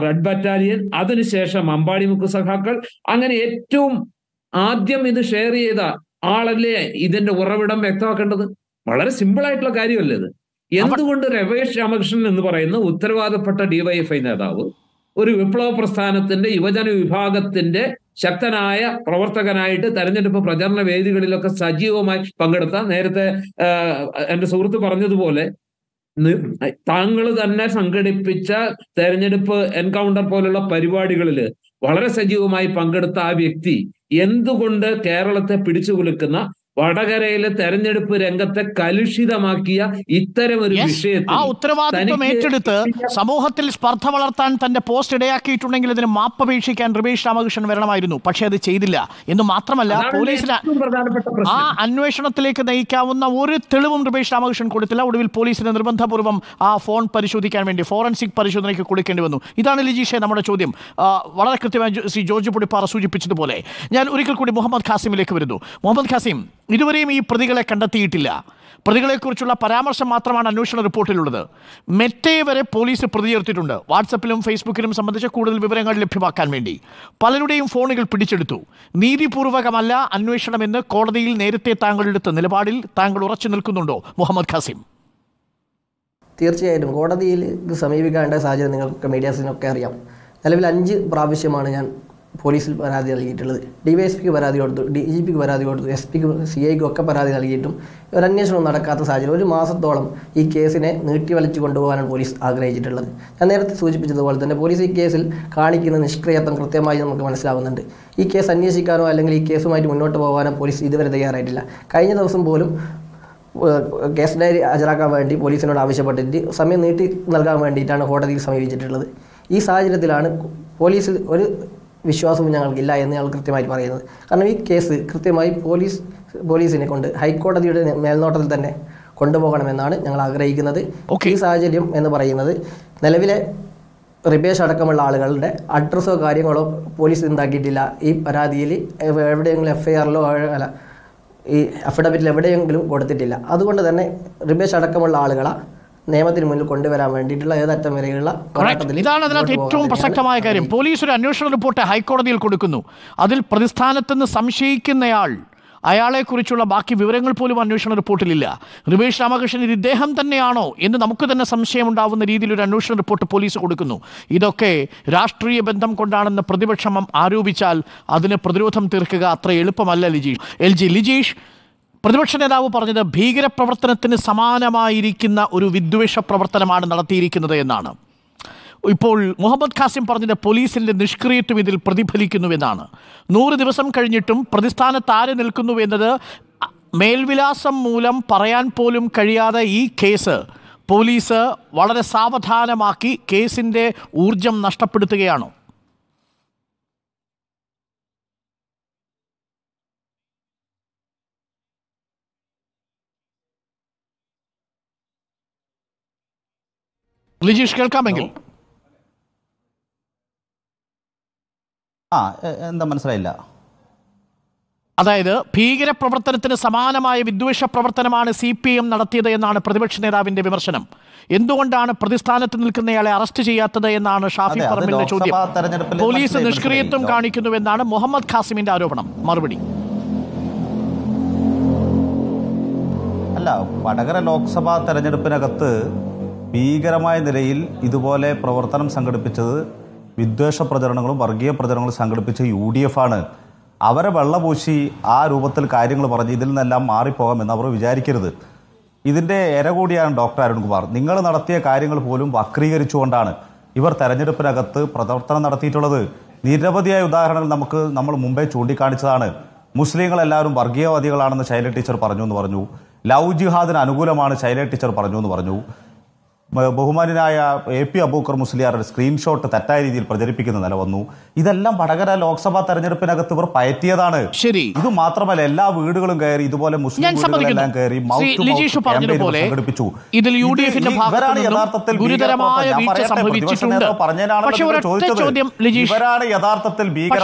റെഡ് ബറ്റാലിയൻ അതിനുശേഷം അമ്പാടിമുക്ക് സഖാക്കൾ. അങ്ങനെ ഏറ്റവും ആദ്യം ഇത് ഷെയർ ചെയ്ത ആളല്ലേ ഇതിന്റെ ഉറവിടം വ്യക്തമാക്കേണ്ടത്? വളരെ സിമ്പിൾ ആയിട്ടുള്ള കാര്യമല്ലേ ഇത്? എന്തുകൊണ്ട് രമേശ് രാമകൃഷ്ണൻ എന്ന് പറയുന്ന ഉത്തരവാദപ്പെട്ട ഡിവൈഎഫ്ഐ നേതാവ് ഒരു വിപ്ലവ പ്രസ്ഥാനത്തിന്റെ യുവജന വിഭാഗത്തിന്റെ ശക്തനായ പ്രവർത്തകനായിട്ട് തെരഞ്ഞെടുപ്പ് പ്രചരണ വേദികളിലൊക്കെ സജീവമായി പങ്കെടുത്ത നേരത്തെ എന്റെ സുഹൃത്ത് പറഞ്ഞതുപോലെ താങ്കൾ തന്നെ സംഘടിപ്പിച്ച തെരഞ്ഞെടുപ്പ് എൻകൗണ്ടർ പോലുള്ള പരിപാടികളിൽ വളരെ സജീവമായി പങ്കെടുത്ത ആ വ്യക്തി എന്തുകൊണ്ട് കേരളത്തെ പിടിച്ചു പിടിച്ചുകുലുക്കുന്ന വടകരയിലെ തെരഞ്ഞെടുപ്പ് രംഗത്തെ കലുഷിതമാക്കിയ ഇത്തരം ഒരു വിഷയത്തിൽ ആ ഉത്തരവാദിത്വം ഏറ്റെടുത്ത് സമൂഹത്തിൽ സ്പർദ്ധ വളർത്താൻ തന്റെ പോസ്റ്റ് ഇടയാക്കിയിട്ടുണ്ടെങ്കിൽ ഇതിന് മാപ്പപേക്ഷിക്കാൻ രമേശ് രാമകൃഷ്ണൻ വരണമായിരുന്നു. പക്ഷെ അത് ചെയ്തില്ല. എന്ന് മാത്രമല്ല പോലീസിന് ആ അന്വേഷണത്തിലേക്ക് നയിക്കാവുന്ന ഒരു തെളിവും രമേശ് രാമകൃഷ്ണൻ കൊടുത്തില്ല. ഒടുവിൽ പോലീസിന് നിർബന്ധപൂർവം ആ ഫോൺ പരിശോധിക്കാൻ വേണ്ടി ഫോറൻസിക് പരിശോധനയ്ക്ക് കൊടുക്കേണ്ടി വന്നു. ഇതാണ് ലിജീഷെ നമ്മുടെ ചോദ്യം. വളരെ കൃത്യമായി ശ്രീ ജോർജ് പൊടിപ്പാറ സൂചിപ്പിച്ചതുപോലെ. ഞാൻ ഒരിക്കൽ കൂടി മുഹമ്മദ് ഖാസിമിലേക്ക് വരുന്നു. മുഹമ്മദ് ഖാസിം ഇതുവരെയും ഈ പ്രതികളെ കണ്ടെത്തിയിട്ടില്ല. പ്രതികളെക്കുറിച്ചുള്ള പരാമർശം മാത്രമാണ് അന്വേഷണ റിപ്പോർട്ടിലുള്ളത്. മെറ്റയെ വരെ പോലീസ് പ്രതി ചേർത്തിട്ടുണ്ട് വാട്സപ്പിലും ഫേസ്ബുക്കിലും സംബന്ധിച്ച കൂടുതൽ വിവരങ്ങൾ ലഭ്യമാക്കാൻ വേണ്ടി. പലരുടെയും ഫോണുകൾ പിടിച്ചെടുത്തു. നീതിപൂർവകമല്ല അന്വേഷണമെന്ന് കോടതിയിൽ നേരത്തെ താങ്കളെടുത്ത നിലപാടിൽ താങ്കൾ ഉറച്ചു നിൽക്കുന്നുണ്ടോ മുഹമ്മദ് ഖാസിം? തീർച്ചയായിട്ടും. കോടതിയിൽ സമീപിക്കേണ്ട സാഹചര്യം നിങ്ങൾക്ക് മീഡിയാസിനൊക്കെ അറിയാം. നിലവിൽ അഞ്ച് പ്രാവശ്യമാണ് ഞാൻ പോലീസിൽ പരാതി നൽകിയിട്ടുള്ളത്. ഡി വൈ എസ് പിക്ക് പരാതി കൊടുത്തു ഡി ജി പിക്ക് പരാതി കൊടുത്തു എസ് പിക്ക് സി ഐക്കും ഒക്കെ പരാതി നൽകിയിട്ടും ഒരു നടക്കാത്ത സാഹചര്യം. ഒരു മാസത്തോളം ഈ കേസിനെ നീട്ടിവലിച്ചു കൊണ്ടുപോകാനാണ് പോലീസ് ആഗ്രഹിച്ചിട്ടുള്ളത്. ഞാൻ നേരത്തെ സൂചിപ്പിച്ചതുപോലെ തന്നെ പോലീസ് ഈ കേസിൽ കാണിക്കുന്ന നിഷ്ക്രിയത്വം കൃത്യമായി നമുക്ക് മനസ്സിലാവുന്നുണ്ട്. ഈ കേസ് അന്വേഷിക്കാനോ അല്ലെങ്കിൽ ഈ കേസുമായിട്ട് മുന്നോട്ട് പോകാനോ പോലീസ് ഇതുവരെ തയ്യാറായിട്ടില്ല. കഴിഞ്ഞ ദിവസം പോലും കേസ് ഡയറി ഹാജരാക്കാൻ വേണ്ടി പോലീസിനോട് ആവശ്യപ്പെട്ടിട്ട് സമയം നീട്ടി നൽകാൻ വേണ്ടിയിട്ടാണ് കോടതിയിൽ സമീപിച്ചിട്ടുള്ളത്. ഈ സാഹചര്യത്തിലാണ് പോലീസിൽ ഒരു വിശ്വാസവും ഞങ്ങൾക്കില്ല എന്ന് ഞങ്ങൾ കൃത്യമായിട്ട് പറയുന്നത്. കാരണം ഈ കേസ് കൃത്യമായി പോലീസ് പോലീസിനെ കൊണ്ട് ഹൈക്കോടതിയുടെ മേൽനോട്ടത്തിൽ തന്നെ കൊണ്ടുപോകണമെന്നാണ് ഞങ്ങൾ ആഗ്രഹിക്കുന്നത്. ഈ സാഹചര്യം എന്ന് പറയുന്നത് നിലവിലെ റിബേഷ് അടക്കമുള്ള ആളുകളുടെ അഡ്രസ്സോ കാര്യങ്ങളോ പോലീസ് എന്താക്കിയിട്ടില്ല ഈ പരാതിയിൽ എവിടെയെങ്കിലും എഫ് ഐ ആറിലോ അല്ല ഈ അഫിഡവിറ്റിൽ എവിടെയെങ്കിലും കൊടുത്തിട്ടില്ല. അതുകൊണ്ട് തന്നെ റിബേഷ് അടക്കമുള്ള ആളുകളെ നിയമത്തിന് മുന്നിൽ കൊണ്ടുവരാൻ വേണ്ടിയിട്ടുള്ള ഏതറ്റം വരെയുള്ള ഇതാണ് അതിനകത്ത് ഏറ്റവും പ്രസക്തമായ കാര്യം. പോലീസ് ഒരു അന്വേഷണ റിപ്പോർട്ട് ഹൈക്കോടതിയിൽ കൊടുക്കുന്നു. അതിൽ പ്രതിസ്ഥാനത്തുനിന്ന് സംശയിക്കുന്നയാൾ അയാളെക്കുറിച്ചുള്ള ബാക്കി വിവരങ്ങൾ പോലും അന്വേഷണ റിപ്പോർട്ടിലില്ല. റിവേഷ് രാമകൃഷ്ണൻ ഇത് ഇദ്ദേഹം തന്നെയാണോ എന്ന് നമുക്ക് തന്നെ സംശയമുണ്ടാവുന്ന രീതിയിൽ ഒരു അന്വേഷണ റിപ്പോർട്ട് പോലീസ് കൊടുക്കുന്നു. ഇതൊക്കെ രാഷ്ട്രീയ ബന്ധം കൊണ്ടാണെന്ന് പ്രതിപക്ഷം ആരോപിച്ചാൽ അതിന് പ്രതിരോധം തീർക്കുക അത്ര എളുപ്പമല്ല ലിജീഷ്. എൽ ജി ലിജീഷ് പ്രതിപക്ഷ നേതാവ് പറഞ്ഞത് ഭീകരപ്രവർത്തനത്തിന് സമാനമായിരിക്കുന്ന ഒരു വിദ്വേഷ പ്രവർത്തനമാണ് നടത്തിയിരിക്കുന്നത് എന്നാണ്. ഇപ്പോൾ മുഹമ്മദ് ഖാസിം പറഞ്ഞത് പോലീസിന്റെ നിഷ്ക്രിയത്വം ഇതിൽ പ്രതിഫലിക്കുന്നുവെന്നാണ് നൂറ് ദിവസം കഴിഞ്ഞിട്ടും പ്രതിസ്ഥാനത്ത് ആര് നിൽക്കുന്നു മേൽവിലാസം മൂലം പറയാൻ പോലും കഴിയാതെ ഈ കേസ് പോലീസ് വളരെ സാവധാനമാക്കി കേസിന്റെ ഊർജം നഷ്ടപ്പെടുത്തുകയാണോ. ലിജീഷ് കേൾക്കാമെങ്കിൽ. ആ എന്താ മനസ്സിലായില്ല. അതായത് ഭീകരപ്രവർത്തനത്തിന് സമാനമായ വിദ്വേഷ പ്രവർത്തനമാണ് സി പി എം നടത്തിയത് എന്നാണ് പ്രതിപക്ഷ നേതാവിന്റെ വിമർശനം. എന്തുകൊണ്ടാണ് പ്രതിസ്ഥാനത്ത് നിൽക്കുന്നയാളെ അറസ്റ്റ് ചെയ്യാത്തത് എന്നാണ് ഷാഫി പറമ്പിന്റെ പറമ്പിലിന്റെ ചോദ്യം. പോലീസ് നിഷ്ക്രിയത്വം കാണിക്കുന്നു കാണിക്കുന്നുവെന്നാണ് മുഹമ്മദ് ഖാസിമിന്റെ ആരോപണം. മറുപടി. അല്ല വടകര ലോക്സഭാ തെരഞ്ഞെടുപ്പിനകത്ത് ഭീകരമായ നിലയിൽ ഇതുപോലെ പ്രവർത്തനം സംഘടിപ്പിച്ചത് വിദ്വേഷ പ്രചരണങ്ങളും വർഗീയ പ്രചരണങ്ങളും സംഘടിപ്പിച്ച യു ഡി എഫ് ആണ്. അവരെ വെള്ളപൂശി ആ രൂപത്തിൽ കാര്യങ്ങൾ പറഞ്ഞ് ഇതിൽ നിന്നെല്ലാം മാറിപ്പോകാമെന്ന് അവർ വിചാരിക്കരുത്. ഇതിന്റെ ഇര കൂടിയാണ് ഡോക്ടർ അരുൺകുമാർ. നിങ്ങൾ നടത്തിയ കാര്യങ്ങൾ പോലും വക്രീകരിച്ചുകൊണ്ടാണ് ഇവർ തെരഞ്ഞെടുപ്പിനകത്ത് പ്രവർത്തനം നടത്തിയിട്ടുള്ളത്. നിരവധിയായ ഉദാഹരണങ്ങൾ നമുക്ക് നമ്മൾ മുമ്പേ ചൂണ്ടിക്കാണിച്ചതാണ്. മുസ്ലിങ്ങൾ എല്ലാവരും വർഗീയവാദികളാണെന്ന് ശൈല ടീച്ചർ പറഞ്ഞു എന്ന് പറഞ്ഞു. ലവ് ജിഹാദിന് അനുകൂലമാണ് ശൈല ടീച്ചർ പറഞ്ഞു എന്ന് പറഞ്ഞു. ബഹുമാനായ എ പി അബൂക്കർ മുസ്ലിയാറുടെ സ്ക്രീൻഷോട്ട് തെറ്റായ രീതിയിൽ പ്രചരിപ്പിക്കുന്ന നില വന്നു. ഇതെല്ലാം വടകര ലോക്സഭാ തെരഞ്ഞെടുപ്പിനകത്ത് ഇവർ പയറ്റിയതാണ്. ശരി. ഇത് മാത്രമല്ല എല്ലാ വീടുകളും കയറി ഇതുപോലെ മുസ്ലിം വീടുകളെല്ലാം കയറി സംഘടിപ്പിച്ചു. ഇതിൽ യു ഡി എഫിന്റെ ഇവരാണ് യഥാർത്ഥത്തിൽ ചോദിച്ചത്. ഇവരാണ് യഥാർത്ഥത്തിൽ ഭീകര.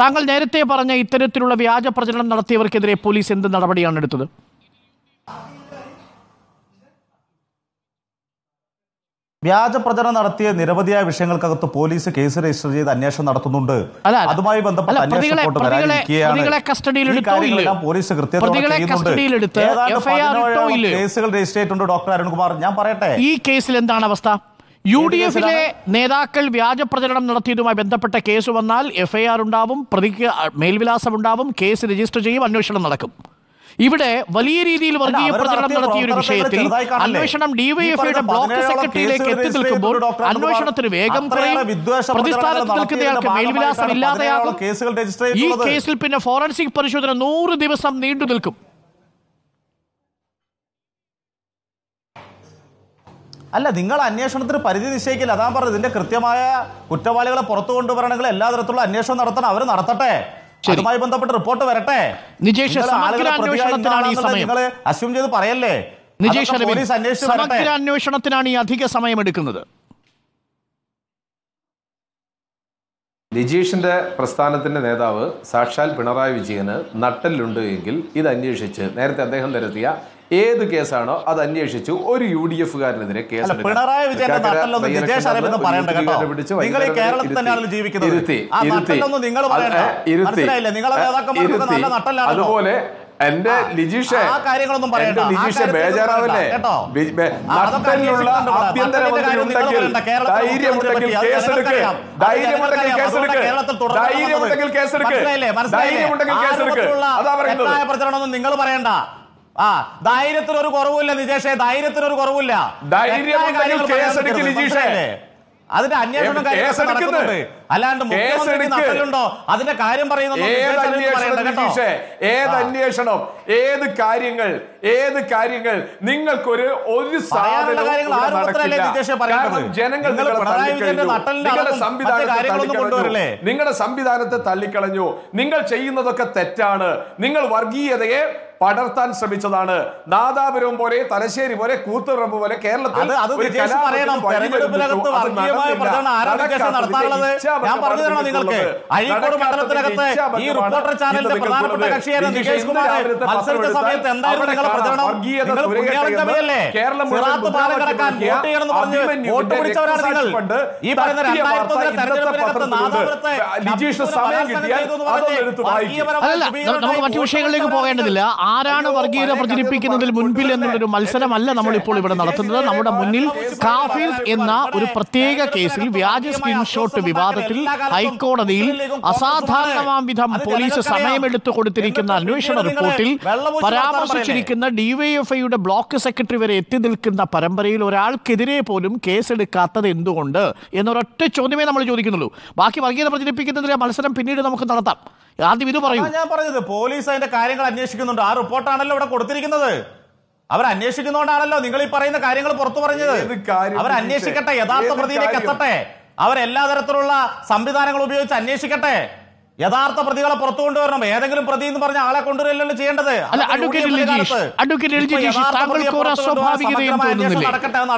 താങ്കൾ നേരത്തെ പറഞ്ഞ ഇത്തരത്തിലുള്ള വ്യാജ പ്രചരണം നടത്തിയവർക്കെതിരെ പോലീസ് എന്ത് നടപടിയാണ് എടുത്തത്? വ്യാജ പ്രചരണം നടത്തിയ നിരവധിയായ വിഷയങ്ങൾക്കകത്ത് പോലീസ് കേസ് രജിസ്റ്റർ ചെയ്ത് അന്വേഷണം നടത്തുന്നുണ്ട്. അതുമായി ബന്ധപ്പെട്ട്? പോലീസ്? കേസുകൾ രജിസ്റ്റർ ചെയ്തിട്ടുണ്ട് ഡോക്ടർ അരുൺകുമാർ. ഞാൻ പറയട്ടെ. ഈ കേസിൽ എന്താണ് അവസ്ഥ? യു ഡി എഫിലെ നേതാക്കൾ വ്യാജ പ്രചരണം നടത്തിയതുമായി ബന്ധപ്പെട്ട കേസ് വന്നാൽ എഫ്ഐആർ ഉണ്ടാവും പ്രതിക്ക് മേൽവിലാസം ഉണ്ടാവും കേസ് രജിസ്റ്റർ ചെയ്യും അന്വേഷണം നടക്കും. ഇവിടെ വലിയ രീതിയിൽ വർഗീയ പ്രചരണം നടത്തിയ ഒരു വിഷയത്തിൽ? അന്വേഷണം ഡിവൈഎഫ്ഐയുടെ ബ്ലോക്ക് സെക്രട്ടറിയിലേക്ക് എത്തി നിൽക്കുമ്പോൾ അന്വേഷണത്തിന് വേഗം കുറയും പ്രതിസ്ഥാനത്ത് നിൽക്കുന്നയാൾക്ക് മേൽവിലാസം ഇല്ലാതെയാകും. ഈ കേസിൽ പിന്നെ ഫോറൻസിക് പരിശോധന നൂറ് ദിവസം നീണ്ടു നിൽക്കും. അല്ല നിങ്ങൾ അന്വേഷണത്തിന് പരിധി നിശ്ചയിക്കില്ല. അതാ പറഞ്ഞത്. ഇതിന്റെ കൃത്യമായ കുറ്റവാളികളെ പുറത്തു കൊണ്ടുവരണമെങ്കിൽ എല്ലാ തരത്തിലുള്ള അന്വേഷണം നടത്തണം. അവർ നടത്തട്ടെ. അതുമായി ബന്ധപ്പെട്ട റിപ്പോർട്ട് വരട്ടെ. നിജേഷ്, സമഗ്ര അന്വേഷണത്തിനാണ് ഈ സമയം. അസ്യൂം ചെയ്ത് പറയല്ലേ. നിജേഷ് പോലീസ് സമഗ്ര അന്വേഷണത്തിനാണ് ഈ അധിക സമയം എടുക്കുന്നത് നിജീഷിന്റെ പ്രസ്ഥാനത്തിന്റെ നേതാവ് സാക്ഷാൽ പിണറായി വിജയന് നട്ടലുണ്ട് എങ്കിൽ ഇത് അന്വേഷിച്ച് നേരത്തെ അദ്ദേഹം നിരത്തിയ ഏത് കേസാണോ അത് അന്വേഷിച്ചു. ഒരു യു ഡി എഫുകാരനെതിരെ കേസ്. പിണറായി. അതുപോലെ എന്റെ ലിജീഷെ കാര്യങ്ങളൊന്നും. എന്റെ ലിജീഷെ ബേജാറാവല്ലേ? നട്ടലിലുള്ള ധൈര്യമുണ്ടെങ്കിൽ കേസെടുക്ക്. ധൈര്യമുണ്ടെങ്കിൽ. കേസെടുക്ക്. ധൈര്യമുണ്ടെങ്കിൽ. കേസെടുക്ക്. കേസെടുക്ക്. അതാ പറയുന്നത്. പ്രചരണമൊന്നും നിങ്ങൾ പറയണ്ട. ആ ധൈര്യത്തിനൊരു കുറവില്ല നിജേഷേ ധൈര്യത്തിനൊരു കുറവില്ല ധൈര്യമുണ്ടെങ്കിൽ? അതിന്റെ അന്വേഷണം നടക്കുന്നുണ്ട്. അല്ലാണ്ട് മുഖ്യമന്ത്രിക്ക്. നട്ടലുണ്ടോ അതിന്റെ കാര്യം പറയുന്നത് ഏത് അന്വേഷണം ഏത് അന്വേഷണം? ഏത് കാര്യങ്ങൾ? ഏത് കാര്യങ്ങൾ? നിങ്ങൾക്കൊരു ഒരു? ജനങ്ങൾ നിങ്ങളുടെ സംവിധാനത്തെ തള്ളിക്കളഞ്ഞു. നിങ്ങളുടെ സംവിധാനത്തെ തള്ളിക്കളഞ്ഞു. നിങ്ങൾ ചെയ്യുന്നതൊക്കെ തെറ്റാണ്. നിങ്ങൾ വർഗീയതയെ പടർത്താൻ ശ്രമിച്ചതാണ്. നാദാപുരം പോലെ തലശ്ശേരി പോലെ കൂത്തുറമ്പ് പോലെ കേരളത്തിൽ ഞാൻ പറഞ്ഞു തരണോ നിങ്ങൾക്ക്. അഴീക്കോട് മണ്ഡലത്തിനകത്ത് ഈ റിപ്പോർട്ടർ ചാനലിന്റെ പ്രധാനപ്പെട്ട കക്ഷിയായിരുന്ന നികേഷ് കുമാർ മത്സരിച്ച സമയത്ത് എന്തായിരുന്നു നിങ്ങളുടെ പ്രചരണം? നിങ്ങൾ പുണ്യാളക്കവിയല്ലേ സിറാത്ത് പാലം കടക്കാൻ വോട്ട് ചെയ്യണമെന്ന് പറഞ്ഞ് വോട്ട് പിടിച്ചവരാണ് നിങ്ങൾ ഈ പറയുന്ന രണ്ടായിരത്തി ഒന്നിലെ തെരഞ്ഞെടുപ്പിനകത്ത് നാദാപുരത്തെ നമുക്ക് മറ്റു വിഷയങ്ങളിലേക്ക് പോകേണ്ടതില്ല. ആരാണ് വർഗീയത പ്രചരിപ്പിക്കുന്നതിൽ മുൻപിൽ എന്നുള്ളൊരു മത്സരമല്ല നമ്മളിപ്പോൾ ഇവിടെ നടത്തുന്നത്. നമ്മുടെ മുന്നിൽ കാഫിൽ എന്ന ഒരു പ്രത്യേക കേസിൽ വ്യാജ സ്ക്രീൻഷോട്ട് വിവാദത്തിൽ ഹൈക്കോടതിയിൽ അസാധാരണമാം വിധം പോലീസ് സമയമെടുത്തു കൊടുത്തിരിക്കുന്ന അന്വേഷണ റിപ്പോർട്ടിൽ പരാമർശിച്ചിരിക്കുന്ന ഡിവൈഎഫ്ഐയുടെ ബ്ലോക്ക് സെക്രട്ടറി വരെ എത്തി നിൽക്കുന്ന പരമ്പരയിൽ ഒരാൾക്കെതിരെ പോലും കേസെടുക്കാത്തത് എന്തുകൊണ്ട് എന്നൊരൊറ്റ ചോദ്യമേ നമ്മൾ ചോദിക്കുന്നുള്ളൂ. ബാക്കി വർഗീയത പ്രചരിപ്പിക്കുന്നതിലെ മത്സരം പിന്നീട് നമുക്ക് നടത്താം. ആദ്യം ഇത് പറയൂ. ഞാൻ പറഞ്ഞത് പോലീസ് അതിന്റെ കാര്യങ്ങൾ അന്വേഷിക്കുന്നുണ്ട്. ആ റിപ്പോർട്ടാണല്ലോ ഇവിടെ കൊടുത്തിരിക്കുന്നത്. അവർ അന്വേഷിക്കുന്നോണ്ടാണല്ലോ നിങ്ങൾ ഈ പറയുന്ന കാര്യങ്ങൾ പുറത്തു പറഞ്ഞത്. അവർ അന്വേഷിക്കട്ടെ യഥാർത്ഥ പ്രതിയിലേക്ക് കാര്യം? എത്തട്ടെ അവരെല്ലാ തരത്തിലുള്ള സംവിധാനങ്ങൾ ഉപയോഗിച്ച് അന്വേഷിക്കട്ടെ. യഥാർത്ഥ പ്രതികളെ പുറത്തു കൊണ്ടുവരണം. ഏതെങ്കിലും പ്രതി എന്ന് പറഞ്ഞ ആളെ കൊണ്ടുവരില്ലല്ലോ ചെയ്യേണ്ടത്.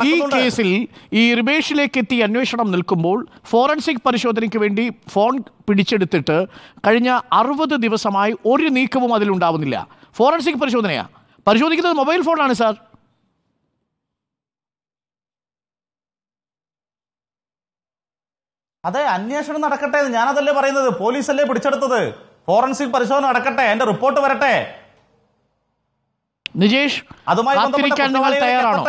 ഈ. കേസിൽ ഈ റിബേഷിലേക്ക് എത്തി അന്വേഷണം നിൽക്കുമ്പോൾ ഫോറൻസിക് പരിശോധനയ്ക്ക് വേണ്ടി ഫോൺ പിടിച്ചെടുത്തിട്ട് കഴിഞ്ഞ അറുപത് ദിവസമായി ഒരു നീക്കവും അതിലുണ്ടാവുന്നില്ല. ഫോറൻസിക് പരിശോധനയാ. പരിശോധിക്കുന്നത് മൊബൈൽ ഫോണാണ് സാർ. അതെ അന്വേഷണം നടക്കട്ടെ എന്ന് ഞാനതല്ലേ പറയുന്നത്. പോലീസ് അല്ലേ പിടിച്ചെടുത്തത്. ഫോറൻസിക് പരിശോധന നടക്കട്ടെ എന്റെ റിപ്പോർട്ട് വരട്ടെ. നിജേഷ് അതുമായി തയ്യാറാണോ.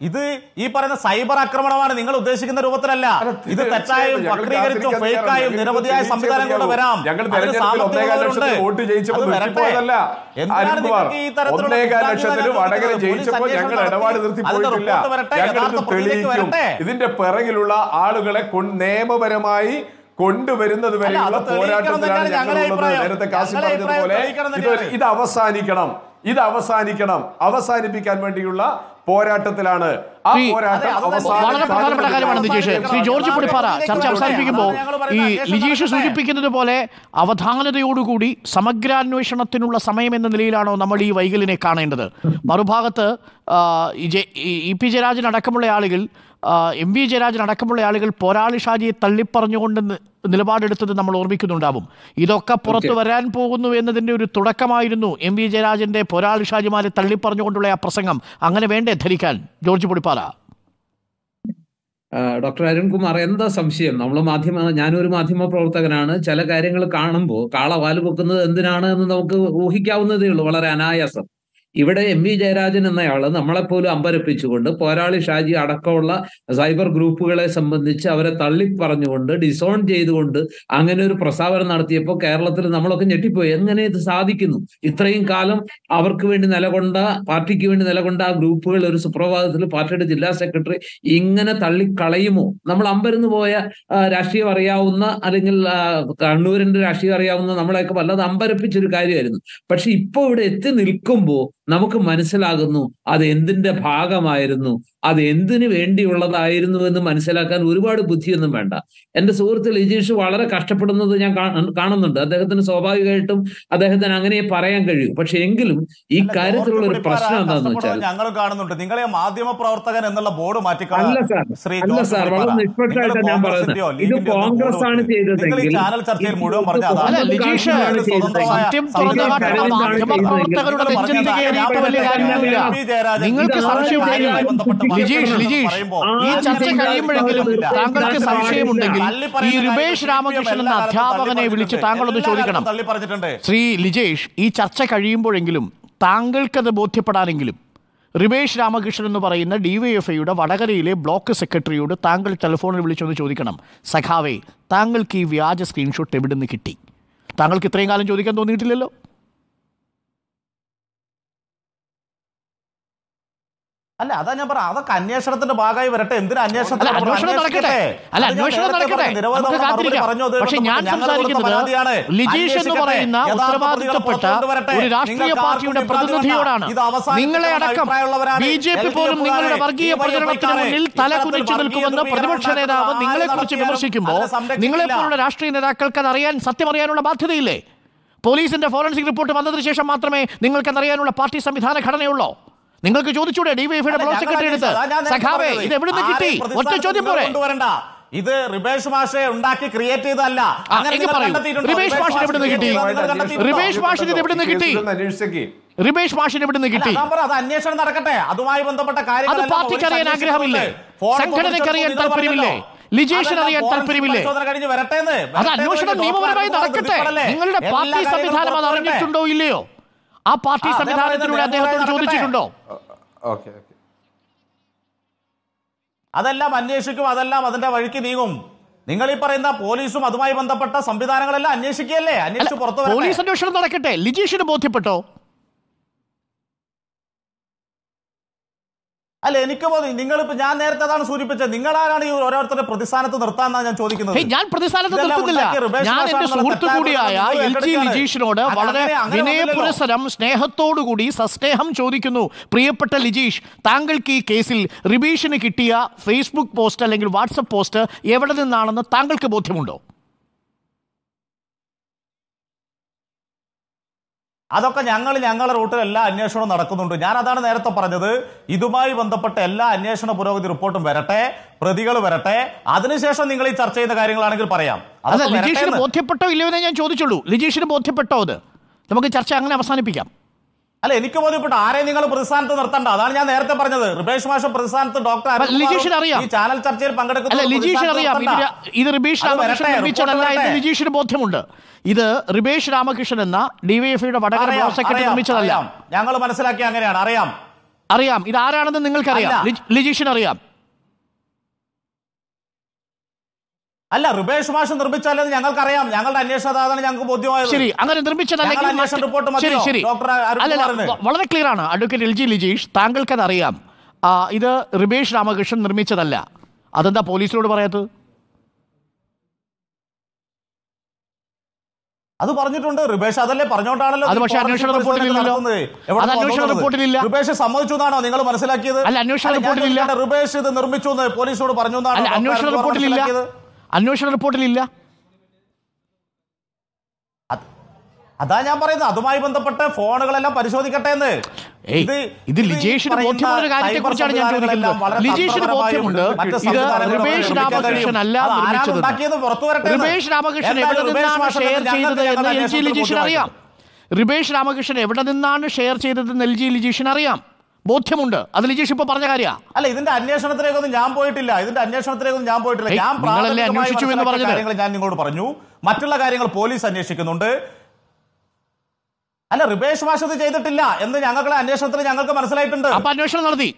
ഇത് ഈ പറയുന്ന സൈബർ ആക്രമണമാണ് നിങ്ങൾ ഉദ്ദേശിക്കുന്ന രൂപത്തിലല്ല. ഇത് തെറ്റായും ഞങ്ങൾ വക്രീകരിച്ചും ഫേക്കായും. നിരവധിയായ സംവിധാനം കൂടെ വരാം. ഞങ്ങൾ ഞങ്ങൾ ഞങ്ങൾ. ഇതിന്റെ പിറകിലുള്ള ആളുകളെ കൊണ്ട് നിയമപരമായി കൊണ്ടുവരുന്നത് വരെയുള്ള പോരാട്ടത്തിലാണ് അഭിപ്രായം. നേരത്തെ കാശി പറഞ്ഞതുപോലെ ഇത് അവസാനിക്കണം. ഇത് അവസാനിക്കണം. അവസാനിപ്പിക്കാൻ വേണ്ടിയുള്ള പോരാട്ടത്തിലാണ്. വളരെ പ്രധാനപ്പെട്ട കാര്യമാണ് നിജീഷ് ശ്രീ ജോർജ് പൊടിപ്പാറ ചർച്ച അവസാനിപ്പിക്കുമ്പോൾ ഈ ലിജീഷ് സൂചിപ്പിക്കുന്നത് പോലെ അവധാനതയോടുകൂടി സമഗ്രാന്വേഷണത്തിനുള്ള സമയം എന്ന നിലയിലാണോ നമ്മൾ ഈ വൈകലിനെ കാണേണ്ടത്. മറുഭാഗത്ത് ഇ പി ജയരാജൻ അടക്കമുള്ള ആളുകൾ എം വി ജയരാജൻ അടക്കമുള്ള ആളുകൾ പോരാളി ഷാജിയെ തള്ളിപ്പറഞ്ഞുകൊണ്ട് നിലപാടെടുത്തത് നമ്മൾ ഓർമ്മിക്കുന്നുണ്ടാവും. ഇതൊക്കെ പുറത്തു വരാൻ പോകുന്നു എന്നതിന്റെ ഒരു തുടക്കമായിരുന്നു എം വി ജയരാജന്റെ പോരാളി ഷാജിമാരെ തള്ളിപ്പറഞ്ഞുകൊണ്ടുള്ള ആ പ്രസംഗം. അങ്ങനെ വേണ്ടേ ധരിക്കാൻ? ജോർജ് പൊടിപ്പാറ. ഡോക്ടർ അരുൺകുമാർ എന്താ സംശയം? നമ്മൾ മാധ്യമ ഞാനൊരു മാധ്യമ പ്രവർത്തകനാണ്. ചില കാര്യങ്ങൾ കാണുമ്പോൾ കാള വാൽ പൊക്കുന്നത് എന്തിനാണ് എന്ന് നമുക്ക് ഊഹിക്കാവുന്നതേ ഉള്ളൂ. വളരെ അനായാസം. ഇവിടെ എം വി ജയരാജൻ എന്നയാൾ നമ്മളെപ്പോലും അമ്പരപ്പിച്ചുകൊണ്ട് പോരാളി ഷാജി അടക്കമുള്ള സൈബർ ഗ്രൂപ്പുകളെ സംബന്ധിച്ച് അവരെ തള്ളി പറഞ്ഞുകൊണ്ട് ഡിസോൺ ചെയ്തുകൊണ്ട് അങ്ങനെ ഒരു പ്രസ്താവന നടത്തിയപ്പോൾ കേരളത്തിൽ നമ്മളൊക്കെ ഞെട്ടിപ്പോയി. എങ്ങനെ ഇത് സാധിക്കുന്നു? ഇത്രയും കാലം അവർക്ക് വേണ്ടി നിലകൊണ്ട പാർട്ടിക്ക് വേണ്ടി നിലകൊണ്ട ആ ഗ്രൂപ്പുകൾ ഒരു സുപ്രഭാതത്തിൽ പാർട്ടിയുടെ ജില്ലാ സെക്രട്ടറി ഇങ്ങനെ തള്ളിക്കളയുമോ? നമ്മൾ അമ്പരന്ന് പോയ രാഷ്ട്രീയം അറിയാവുന്ന അല്ലെങ്കിൽ കണ്ണൂരിന്റെ രാഷ്ട്രീയം അറിയാവുന്ന നമ്മളെയൊക്കെ വല്ലാതെ അമ്പരപ്പിച്ചൊരു കാര്യമായിരുന്നു. പക്ഷെ ഇപ്പൊ ഇവിടെ എത്തി നിൽക്കുമ്പോൾ നമുക്ക് മനസ്സിലാകുന്നു അത് എന്തിന്റെ ഭാഗമായിരുന്നു അത് എന്തിനു വേണ്ടിയുള്ളതായിരുന്നു എന്ന് മനസ്സിലാക്കാൻ ഒരുപാട് ബുദ്ധിയൊന്നും വേണ്ട. എന്റെ സുഹൃത്ത് ലിജീഷ് വളരെ കഷ്ടപ്പെടുന്നത് ഞാൻ കാണുന്നുണ്ട്. അദ്ദേഹത്തിന് സ്വാഭാവികമായിട്ടും അദ്ദേഹത്തിന് അങ്ങനെ പറയാൻ കഴിയും. പക്ഷെ എങ്കിലും ഈ കാര്യത്തിലുള്ള ഒരു പ്രശ്നം എന്താണെന്ന് വെച്ചാൽ ഞങ്ങൾ കാണുന്നുണ്ട്. നിങ്ങളെ മാധ്യമ പ്രവർത്തകൻ എന്നുള്ള ബോർഡ് മാറ്റി അല്ല സാർ. അല്ല സാർ. വളരെ നിഷ്പക്ഷമായിട്ട് ഞാൻ പറയുന്നത്. ഇത് കോൺഗ്രസ് ആണ് ചെയ്തതെങ്കിൽ ചാനൽ ചർച്ചയിൽ മുഴുവൻ നിങ്ങൾക്ക് സംശയം ലിജീഷ് ലിജീഷ് ഈ ചർച്ച കഴിയുമ്പോഴെങ്കിലും താങ്കൾക്ക് സംശയമുണ്ടെങ്കിൽ ഈ രുപേഷ് രാമകൃഷ്ണൻ എന്ന അധ്യാപകനെ വിളിച്ച് താങ്കളൊന്ന് ചോദിക്കണം. തള്ളി പറഞ്ഞിട്ടുണ്ട്. ശ്രീ ലിജേഷ് ഈ ചർച്ച കഴിയുമ്പോഴെങ്കിലും താങ്കൾക്കത് ബോധ്യപ്പെടാനെങ്കിലും റിബേഷ് രാമകൃഷ്ണൻ എന്ന് പറയുന്ന ഡി വൈ എഫ് ഐയുടെ വടകരയിലെ ബ്ലോക്ക് സെക്രട്ടറിയോട് താങ്കൾ ടെലിഫോണിൽ വിളിച്ചൊന്ന് ചോദിക്കണം. സഖാവേ താങ്കൾക്ക് ഈ വ്യാജ സ്ക്രീൻഷോട്ട് എവിടെ നിന്ന് കിട്ടി? താങ്കൾക്ക് ഇത്രയും കാലം ചോദിക്കാൻ തോന്നിയിട്ടില്ലല്ലോ? അല്ല അതാ ഞാൻ പറ അതൊക്കെ അന്വേഷണത്തിന്റെ ഭാഗമായി വരട്ടെ. എന്തിനാ പക്ഷെ ഞാൻ സംസാരിക്കുന്നത് ലിജീഷ് എന്ന് പറയുന്ന ഉത്തരവാദിത്തപ്പെട്ട ഒരു രാഷ്ട്രീയ പാർട്ടിയുടെ പ്രതിനിധിയോടാണ്. നിങ്ങളെ അടക്കം ബി ജെ പി പോലും നിങ്ങളുടെ വർഗീയ പ്രചരണത്തിന് മുന്നിൽ തല കുനിച്ചു നിൽക്കുമെന്ന് പ്രതിപക്ഷ നേതാവ് നിങ്ങളെ കുറിച്ച് വിമർശിക്കുമ്പോൾ നിങ്ങളെപ്പോലുള്ള രാഷ്ട്രീയ നേതാക്കൾക്ക് അത് അറിയാൻ സത്യം അറിയാനുള്ള ബാധ്യതയില്ലേ? പോലീസിന്റെ ഫോറൻസിക് റിപ്പോർട്ട് വന്നതിന് ശേഷം മാത്രമേ നിങ്ങൾക്ക് അതറിയാനുള്ള പാർട്ടി സംവിധാന ഘടനയുള്ളൂ? നിങ്ങൾക്ക് ചോദിച്ചൂടെ ഡിവൈഎഫ്ഐയുടെ ബ്ലോക്ക് സെക്രട്ടറി എടുത്ത് സഖാവേ ഇത് എവിടെ നിന്ന് കിട്ടി? ഒറ്റ ചോദ്യം പോരെ. ഇത് റിബേഷ് മാഷെ ഉണ്ടാക്കി ക്രിയേറ്റ് ചെയ്തതല്ല. ഭാഷ. റിബേഷ് മാഷിന് എവിടെ നിന്ന് കിട്ടി? റിബേഷ് മാഷിന് ഇത് എവിടെ നിന്ന് കിട്ടി? റിപേഷ് റിബേഷ് മാഷിന് എവിടെ നിന്ന് കിട്ടി? അതാ അത് അന്വേഷണം നടക്കട്ടെ. അതുമായി ബന്ധപ്പെട്ട അത് കാര്യങ്ങളെല്ലാം പാർട്ടിക്ക് അറിയാൻ ആഗ്രഹമില്ലേ? സംഘടനയ്ക്ക് അറിയാൻ താല്പര്യമില്ലേ? ലിജേഷൻ അറിയാൻ താല്പര്യമില്ലേ. അത് അന്വേഷണം നിയമപരമായി നടക്കട്ടെ. നിങ്ങളുടെ പാർട്ടി സംവിധാനം അത് അറിഞ്ഞിട്ടുണ്ടോ ഇല്ലയോ? ആ പാർട്ടി സംവിധാനത്തിലൂടെ അദ്ദേഹത്തോട് ചോദിച്ചിട്ടുണ്ടോ? അതെല്ലാം അന്വേഷിക്കും അതെല്ലാം അതിന്റെ വഴിക്ക് നീങ്ങും. നിങ്ങൾ ഈ പറയുന്ന പോലീസും അതുമായി ബന്ധപ്പെട്ട സംവിധാനങ്ങളെല്ലാം അന്വേഷിക്കുകയല്ലേ? അന്വേഷിച്ച് പുറത്തു പോലീസ് അന്വേഷണം നടക്കട്ടെ. ലിജീഷിന് ബോധ്യപ്പെട്ടോ? അല്ല എനിക്ക് മതി നിങ്ങൾ ഇപ്പൊ ഞാൻ നേരത്തെ അതാണ് സൂചിപ്പിച്ചത്. നിങ്ങളാരാണ് ഈ ഓരോരുത്തരുടെ പ്രതിസ്ഥാനത്ത് നിർത്താന്നാണ് ഞാൻ ചോദിക്കുന്നത്? ഞാൻ പ്രതിസ്ഥാനത്ത് നിർത്തുന്നില്ല. ഞാൻ എന്റെ സുഹൃത്തു കൂടിയായ എൽ ജി ലിജീഷിനോട് വളരെ വിനയപുരസരം സ്നേഹത്തോടുകൂടി സസ്നേഹം ചോദിക്കുന്നു. പ്രിയപ്പെട്ട ലിജീഷ് താങ്കൾക്ക് ഈ കേസിൽ റിബീഷിന് കിട്ടിയ ഫേസ്ബുക്ക് പോസ്റ്റ് അല്ലെങ്കിൽ വാട്സപ്പ് പോസ്റ്റ് എവിടെ നിന്നാണെന്ന് താങ്കൾക്ക് ബോധ്യമുണ്ടോ? അതൊക്കെ ഞങ്ങൾ ഞങ്ങളുടെ റൂട്ടിൽ എല്ലാ അന്വേഷണവും നടക്കുന്നുണ്ട്. ഞാൻ അതാണ് നേരത്തെ പറഞ്ഞത് ഇതുമായി ബന്ധപ്പെട്ട എല്ലാ അന്വേഷണ പുരോഗതി റിപ്പോർട്ടും വരട്ടെ പ്രതികൾ വരട്ടെ. അതിനുശേഷം നിങ്ങൾ ഈ ചർച്ച ചെയ്യുന്ന കാര്യങ്ങളാണെങ്കിൽ പറയാം. ബോധ്യപ്പെട്ടോ ഇല്ലയോ എന്ന് ഞാൻ ചോദിച്ചുള്ളൂ. ലിജീഷിന് ബോധ്യപ്പെട്ടോ അത്? നമുക്ക് ചർച്ച അങ്ങനെ അവസാനിപ്പിക്കാം. അല്ല എനിക്ക് ബോധ്യപ്പെട്ടു ആരെ നിങ്ങൾ പ്രതിസ്ഥാനത്ത് നിർത്തണ്ട. അതാണ് ഞാൻ നേരത്തെ പറഞ്ഞത്. റിബേഷ് മാഷ പ്രതിസ്ഥാനത്ത് ഡോക്ടർ. ഈ ചാനൽ ചർച്ചയിൽ പങ്കെടുക്കുന്ന ഇത് റിബേഷ് രാമകൃഷ്ണൻ എന്ന് വരട്ടെ. ബോധ്യമുണ്ട്. ഇത് റിബേഷ് രാമകൃഷ്ണൻ എന്ന ഡിവൈഎഫ്ഐയുടെ വടകര ബ്ലോക്ക് സെക്രട്ടറി നിർമ്മിച്ചതല്ല ഞങ്ങൾ മനസ്സിലാക്കി അങ്ങനെയാണ്. അറിയാം. അറിയാം. ഇത് ആരാണെന്ന് നിങ്ങൾക്കറിയാം. ലിജീഷിന് അറിയാം. അല്ല റിബേഷ് മാഷ് നിർമ്മിച്ചാലെന്ന് ഞങ്ങൾക്കറിയാം ഞങ്ങളുടെ അന്വേഷണം ഞങ്ങൾക്ക് ബോധ്യമായത് ശരി അങ്ങനെ റിപ്പോർട്ട് ശരി? ശരി? വ- വളരെ ക്ലിയർ ആണ് അഡ്വക്കേറ്റ് എൽ ജി ലിജീഷ് താങ്കൾക്കത് അറിയാം ഇത് റിബേഷ് രാമകൃഷ്ണൻ നിർമ്മിച്ചതല്ല അതെന്താ പോലീസിനോട് പറയാത്തത് അത് പറഞ്ഞിട്ടുണ്ട് റിബേഷ് അതല്ലേ പറഞ്ഞോണ്ടാണല്ലോ അത് പക്ഷേ അന്വേഷണ റിപ്പോർട്ടിലില്ലല്ലോ. അത് അന്വേഷണ റിപ്പോർട്ടിലില്ല. റിബേഷ് സമ്മതിച്ചു എന്നാണോ നിങ്ങൾ മനസ്സിലാക്കിയത് അല്ല, അന്വേഷണ റിപ്പോർട്ടിലില്ല. റിബേഷ് ഇത് നിർമ്മിച്ചു എന്ന് പോലീസിനോട് പറഞ്ഞു എന്നാണ് അന്വേഷണ റിപ്പോർട്ടിലില്ല? അന്വേഷണ റിപ്പോർട്ടിലില്ല. അതാ ഞാൻ പറയുന്നത്. അതുമായി ബന്ധപ്പെട്ട് ഫോണുകളെല്ലാം പരിശോധിക്കട്ടെ എന്ന്. ഇത് ലിജേഷിന് ബോധ്യമുള്ള ഞാൻ ചോദിക്കുന്നത്. ലിജേഷിന് ബോധ്യമുണ്ട്. ഇത് രാമകൃഷ്ണൻ അല്ല നിർമ്മിച്ചത് രാമകൃഷ്ണൻ എവിടെ നിന്നാണ് ഷെയർ ഞങ്ങൾക്ക് ചെയ്തത് ഞങ്ങളുടെ എന്ന് എൽ ജി ലിജീഷിന് അറിയാം. റിബേഷ് രാമകൃഷ്ണൻ എവിടെ നിന്നാണ് ഷെയർ ചെയ്തതെന്ന് എൽ ജി ലിജീഷിന് അറിയാം. ബോധ്യമുണ്ട്. അത് ലിജീഷ് ഇപ്പൊ പറഞ്ഞ കാര്യമാണ് അല്ല ഇതിന്റെ അന്വേഷണത്തിലേക്കൊന്നും ഞാൻ പോയിട്ടില്ല. ഇതിന്റെ അന്വേഷണത്തിലേക്കൊന്നും ഞാൻ പോയിട്ടില്ല. ഞാൻ അന്വേഷിച്ചു എന്ന്? കാര്യങ്ങൾ ഞാൻ നിങ്ങളോട് പറഞ്ഞു. മറ്റുള്ള കാര്യങ്ങൾ പോലീസ് അന്വേഷിക്കുന്നുണ്ട്. അല്ല റിബേഷ് മാഷ് ഇത് ചെയ്തിട്ടില്ല എന്ന് ഞങ്ങളുടെ അന്വേഷണത്തിൽ ഞങ്ങൾക്ക് മനസ്സിലായിട്ടുണ്ട്. അപ്പൊ അന്വേഷണം നടത്തി.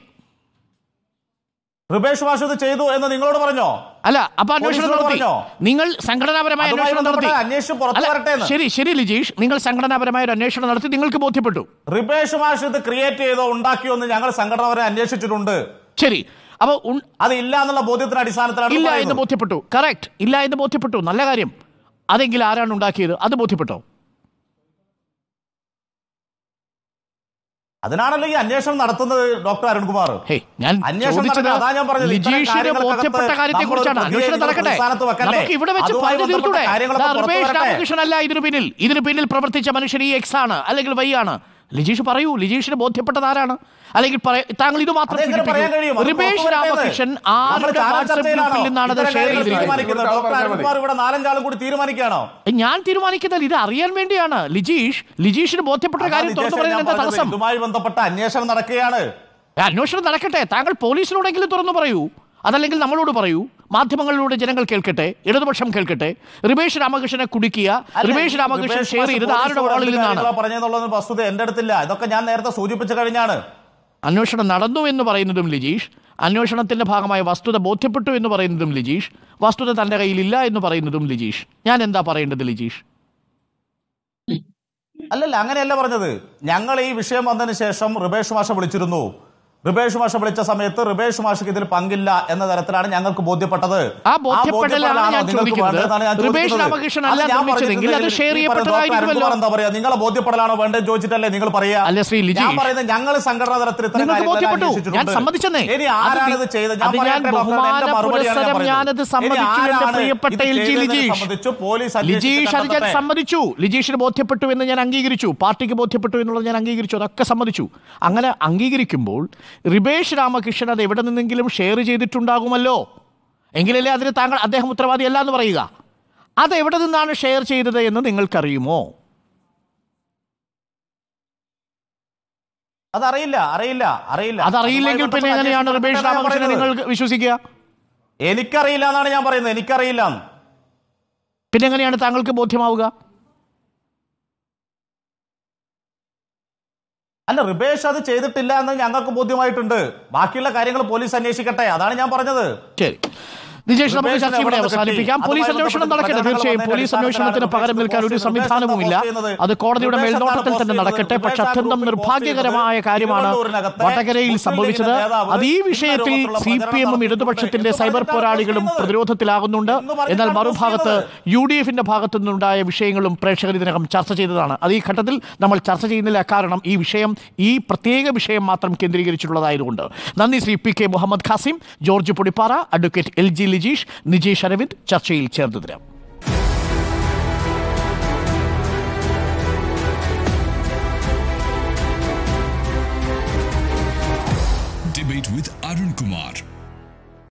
മാഷ് ഇത് ചെയ്തു എന്ന് നിങ്ങളോട് പറഞ്ഞോ? അല്ല അപ്പൊ അന്വേഷണം നടത്തി? നിങ്ങൾ സംഘടനാപരമായ അന്വേഷണം നടത്തി. അന്വേഷണം വരട്ടെ ശരി ശരി ലിജീഷ്. നിങ്ങൾ സംഘടനാപരമായ ഒരു അന്വേഷണം നടത്തി നിങ്ങൾക്ക് ബോധ്യപ്പെട്ടു. റിബേഷ് മാഷ് ഇത് ക്രിയേറ്റ് ചെയ്തോ ഉണ്ടാക്കിയോ എന്ന് ഞങ്ങൾ സംഘടന അന്വേഷിച്ചിട്ടുണ്ട്. ശരി. അപ്പൊ അതില്ല അത് ഇല്ല എന്നുള്ള ബോധ്യത്തിന്റെ അടിസ്ഥാനത്തിലാണ് ഇല്ല എന്ന് ബോധ്യപ്പെട്ടു. കറക്റ്റ് ഇല്ല എന്ന് ബോധ്യപ്പെട്ടു. നല്ല കാര്യം. അതെങ്കിൽ ആരാണ് ഉണ്ടാക്കിയത്? അത് ബോധ്യപ്പെട്ടോ? അതിനാണല്ലോ ഈ അന്വേഷണം നടത്തുന്നത് ഡോക്ടർ അരുൺകുമാർ. അന്വേഷണം. അതാ ഞാൻ പറഞ്ഞത്. കാര്യങ്ങളൊക്കെ ഇതിന് പിന്നിൽ. പ്രവർത്തിച്ച മനുഷ്യൻ ഈ എക്സ് ആണ് അല്ലെങ്കിൽ വൈ ആണ്. ലിജീഷ് പറയൂ ലിജീഷിന് ബോധ്യപ്പെട്ടത് ആരാണ്? അല്ലെങ്കിൽ താങ്കൾ ഇത് മാത്രം. രാമകൃഷ്ണൻ ആരുടെ ഗ്രൂപ്പിൽ നിന്നാണ് അത് ഷെയർ ചെയ്തിരിക്കുന്നത്. ഞാൻ തീരുമാനിക്കുന്നത് ഇത് അറിയാൻ വേണ്ടിയാണ്. ലിജീഷ് ലിജീഷിന് ബോധ്യപ്പെട്ട കാര്യം തുറന്നു നിജേഷ് പറയുന്നത് ഞാൻ എന്താ തടസ്സം? ഇതുമായി ബന്ധപ്പെട്ട അന്വേഷണം നടക്കുകയാണ്. അന്വേഷണം നടക്കട്ടെ. താങ്കൾ പോലീസിനോടെങ്കിലും തുറന്നു പറയൂ. അതല്ലെങ്കിൽ നമ്മളോട് പറയൂ. മാധ്യമങ്ങളിലൂടെ ജനങ്ങൾ കേൾക്കട്ടെ ഇടതുപക്ഷം കേൾക്കട്ടെ റിബേഷ് രാമകൃഷ്ണനെ കുടുക്കിയ റിമേഷ് രാമകൃഷ്ണൻ ഷെയർ ചെയ്തത് ആരുടെ വാളിൽ നിന്നാണ്? പറഞ്ഞതെന്നുള്ളത് വസ്തുത എന്റെ അടുത്തില്ല. ഇതൊക്കെ ഞാൻ നേരത്തെ സൂചിപ്പിച്ചു കഴിഞ്ഞാണ്. അന്വേഷണം നടന്നു എന്ന് പറയുന്നതും ലിജീഷ് അന്വേഷണത്തിന്റെ ഭാഗമായ വസ്തുത ബോധ്യപ്പെട്ടു എന്ന് പറയുന്നതും ലിജീഷ് വസ്തുത തന്റെ കയ്യിലില്ല എന്ന് പറയുന്നതും ലിജീഷ്. ഞാൻ എന്താ പറയേണ്ടത് ലിജീഷ്? അല്ലല്ല അങ്ങനെയല്ല പറഞ്ഞത്. ഞങ്ങൾ ഈ വിഷയം വന്നതിന് ശേഷം റിബേഷ് മാഷ വിളിച്ചിരുന്നു. റിബേഷ് മാഷ വിളിച്ച സമയത്ത് റിബേഷ് മാഷക്ക് ഇതിൽ പങ്കില്ല എന്ന തരത്തിലാണ് ഞങ്ങൾക്ക് ബോധ്യപ്പെട്ടത്. ആ എന്താ പറയാ? നിങ്ങളെ ബോധ്യപ്പെടലാണോ വേണ്ടത്? ചോദിച്ചിട്ടല്ലേ നിങ്ങൾ പറയാ. ഞാൻ പറയുന്നത് ഞങ്ങൾ സംഘടനാ തലത്തിൽ ഇനി ചെയ്തത്? സമ്മതിച്ചു ലിജീഷിന് ബോധ്യപ്പെട്ടു എന്ന് ഞാൻ അംഗീകരിച്ചു. പാർട്ടിക്ക് ബോധ്യപ്പെട്ടു എന്നുള്ളത് ഞാൻ അംഗീകരിച്ചു. അതൊക്കെ സമ്മതിച്ചു. അങ്ങനെ അംഗീകരിക്കുമ്പോൾ റിബേഷ് രാമകൃഷ്ണൻ അത് എവിടെ നിന്നെങ്കിലും ഷെയർ ചെയ്തിട്ടുണ്ടാകുമല്ലോ. എങ്കിലല്ലേ അതിന് താങ്കൾ അദ്ദേഹം ഉത്തരവാദിയല്ല എന്ന് പറയുക. അത് എവിടെ നിന്നാണ് ഷെയർ ചെയ്തത് എന്ന് നിങ്ങൾക്കറിയുമോ? അതറിയില്ല അറിയില്ല അറിയില്ല. അതറിയില്ലെങ്കിൽ പിന്നെ എങ്ങനെയാണ് റിബേഷ് രാമകൃഷ്ണൻ രാമകൃഷ്ണനെ നിങ്ങൾ വിശ്വസിക്കുക? എനിക്കറിയില്ല എന്നാണ് ഞാൻ പറയുന്നത്. എനിക്കറിയില്ല പിന്നെ എങ്ങനെയാണ് താങ്കൾക്ക് ബോധ്യമാവുക? അല്ല റിബേഷ് അത് ചെയ്തിട്ടില്ല എന്ന് ഞങ്ങൾക്ക് ബോധ്യമായിട്ടുണ്ട്. ബാക്കിയുള്ള കാര്യങ്ങൾ പോലീസ് അന്വേഷിക്കട്ടെ. അതാണ് ഞാൻ പറഞ്ഞത്. ശരി. നിജേഷ് നമുക്ക് ചർച്ച ഇവിടെ അവസാനിപ്പിക്കാം. പോലീസ് അന്വേഷണം നടക്കട്ടെ. തീർച്ചയായും പോലീസ് അന്വേഷണത്തിന് പകരം നിൽക്കാൻ ഒരു സംവിധാനവും സംവിധാനവുമില്ല അത് കോടതിയുടെ മേൽനോട്ടത്തിൽ തന്നെ നടക്കട്ടെ. പക്ഷെ അത്യന്തം നിർഭാഗ്യകരമായ കാര്യമാണ് വടകരയിൽ സംഭവിച്ചത്. അത് ഈ വിഷയത്തിൽ സി പി എമ്മും ഇടതുപക്ഷത്തിന്റെ സൈബർ പോരാളികളും പ്രതിരോധത്തിലാകുന്നുണ്ട്. എന്നാൽ മറുഭാഗത്ത്. യു ഡി എഫിന്റെ ഭാഗത്തു നിന്നുണ്ടായ വിഷയങ്ങളും പ്രേക്ഷകർ ഇതിനകം ചർച്ച ചെയ്തതാണ്. അത് ഈ ഘട്ടത്തിൽ നമ്മൾ ചർച്ച ചെയ്യുന്നില്ല. കാരണം ഈ വിഷയം ഈ പ്രത്യേക വിഷയം മാത്രം കേന്ദ്രീകരിച്ചിട്ടുള്ളതായതുകൊണ്ട്. നന്ദി Shri P K Muhammad Khasim George Podippara advocate L G Lijeesh Nijesh Aravind ചർച്ചയിൽ ചേർന്നതിന്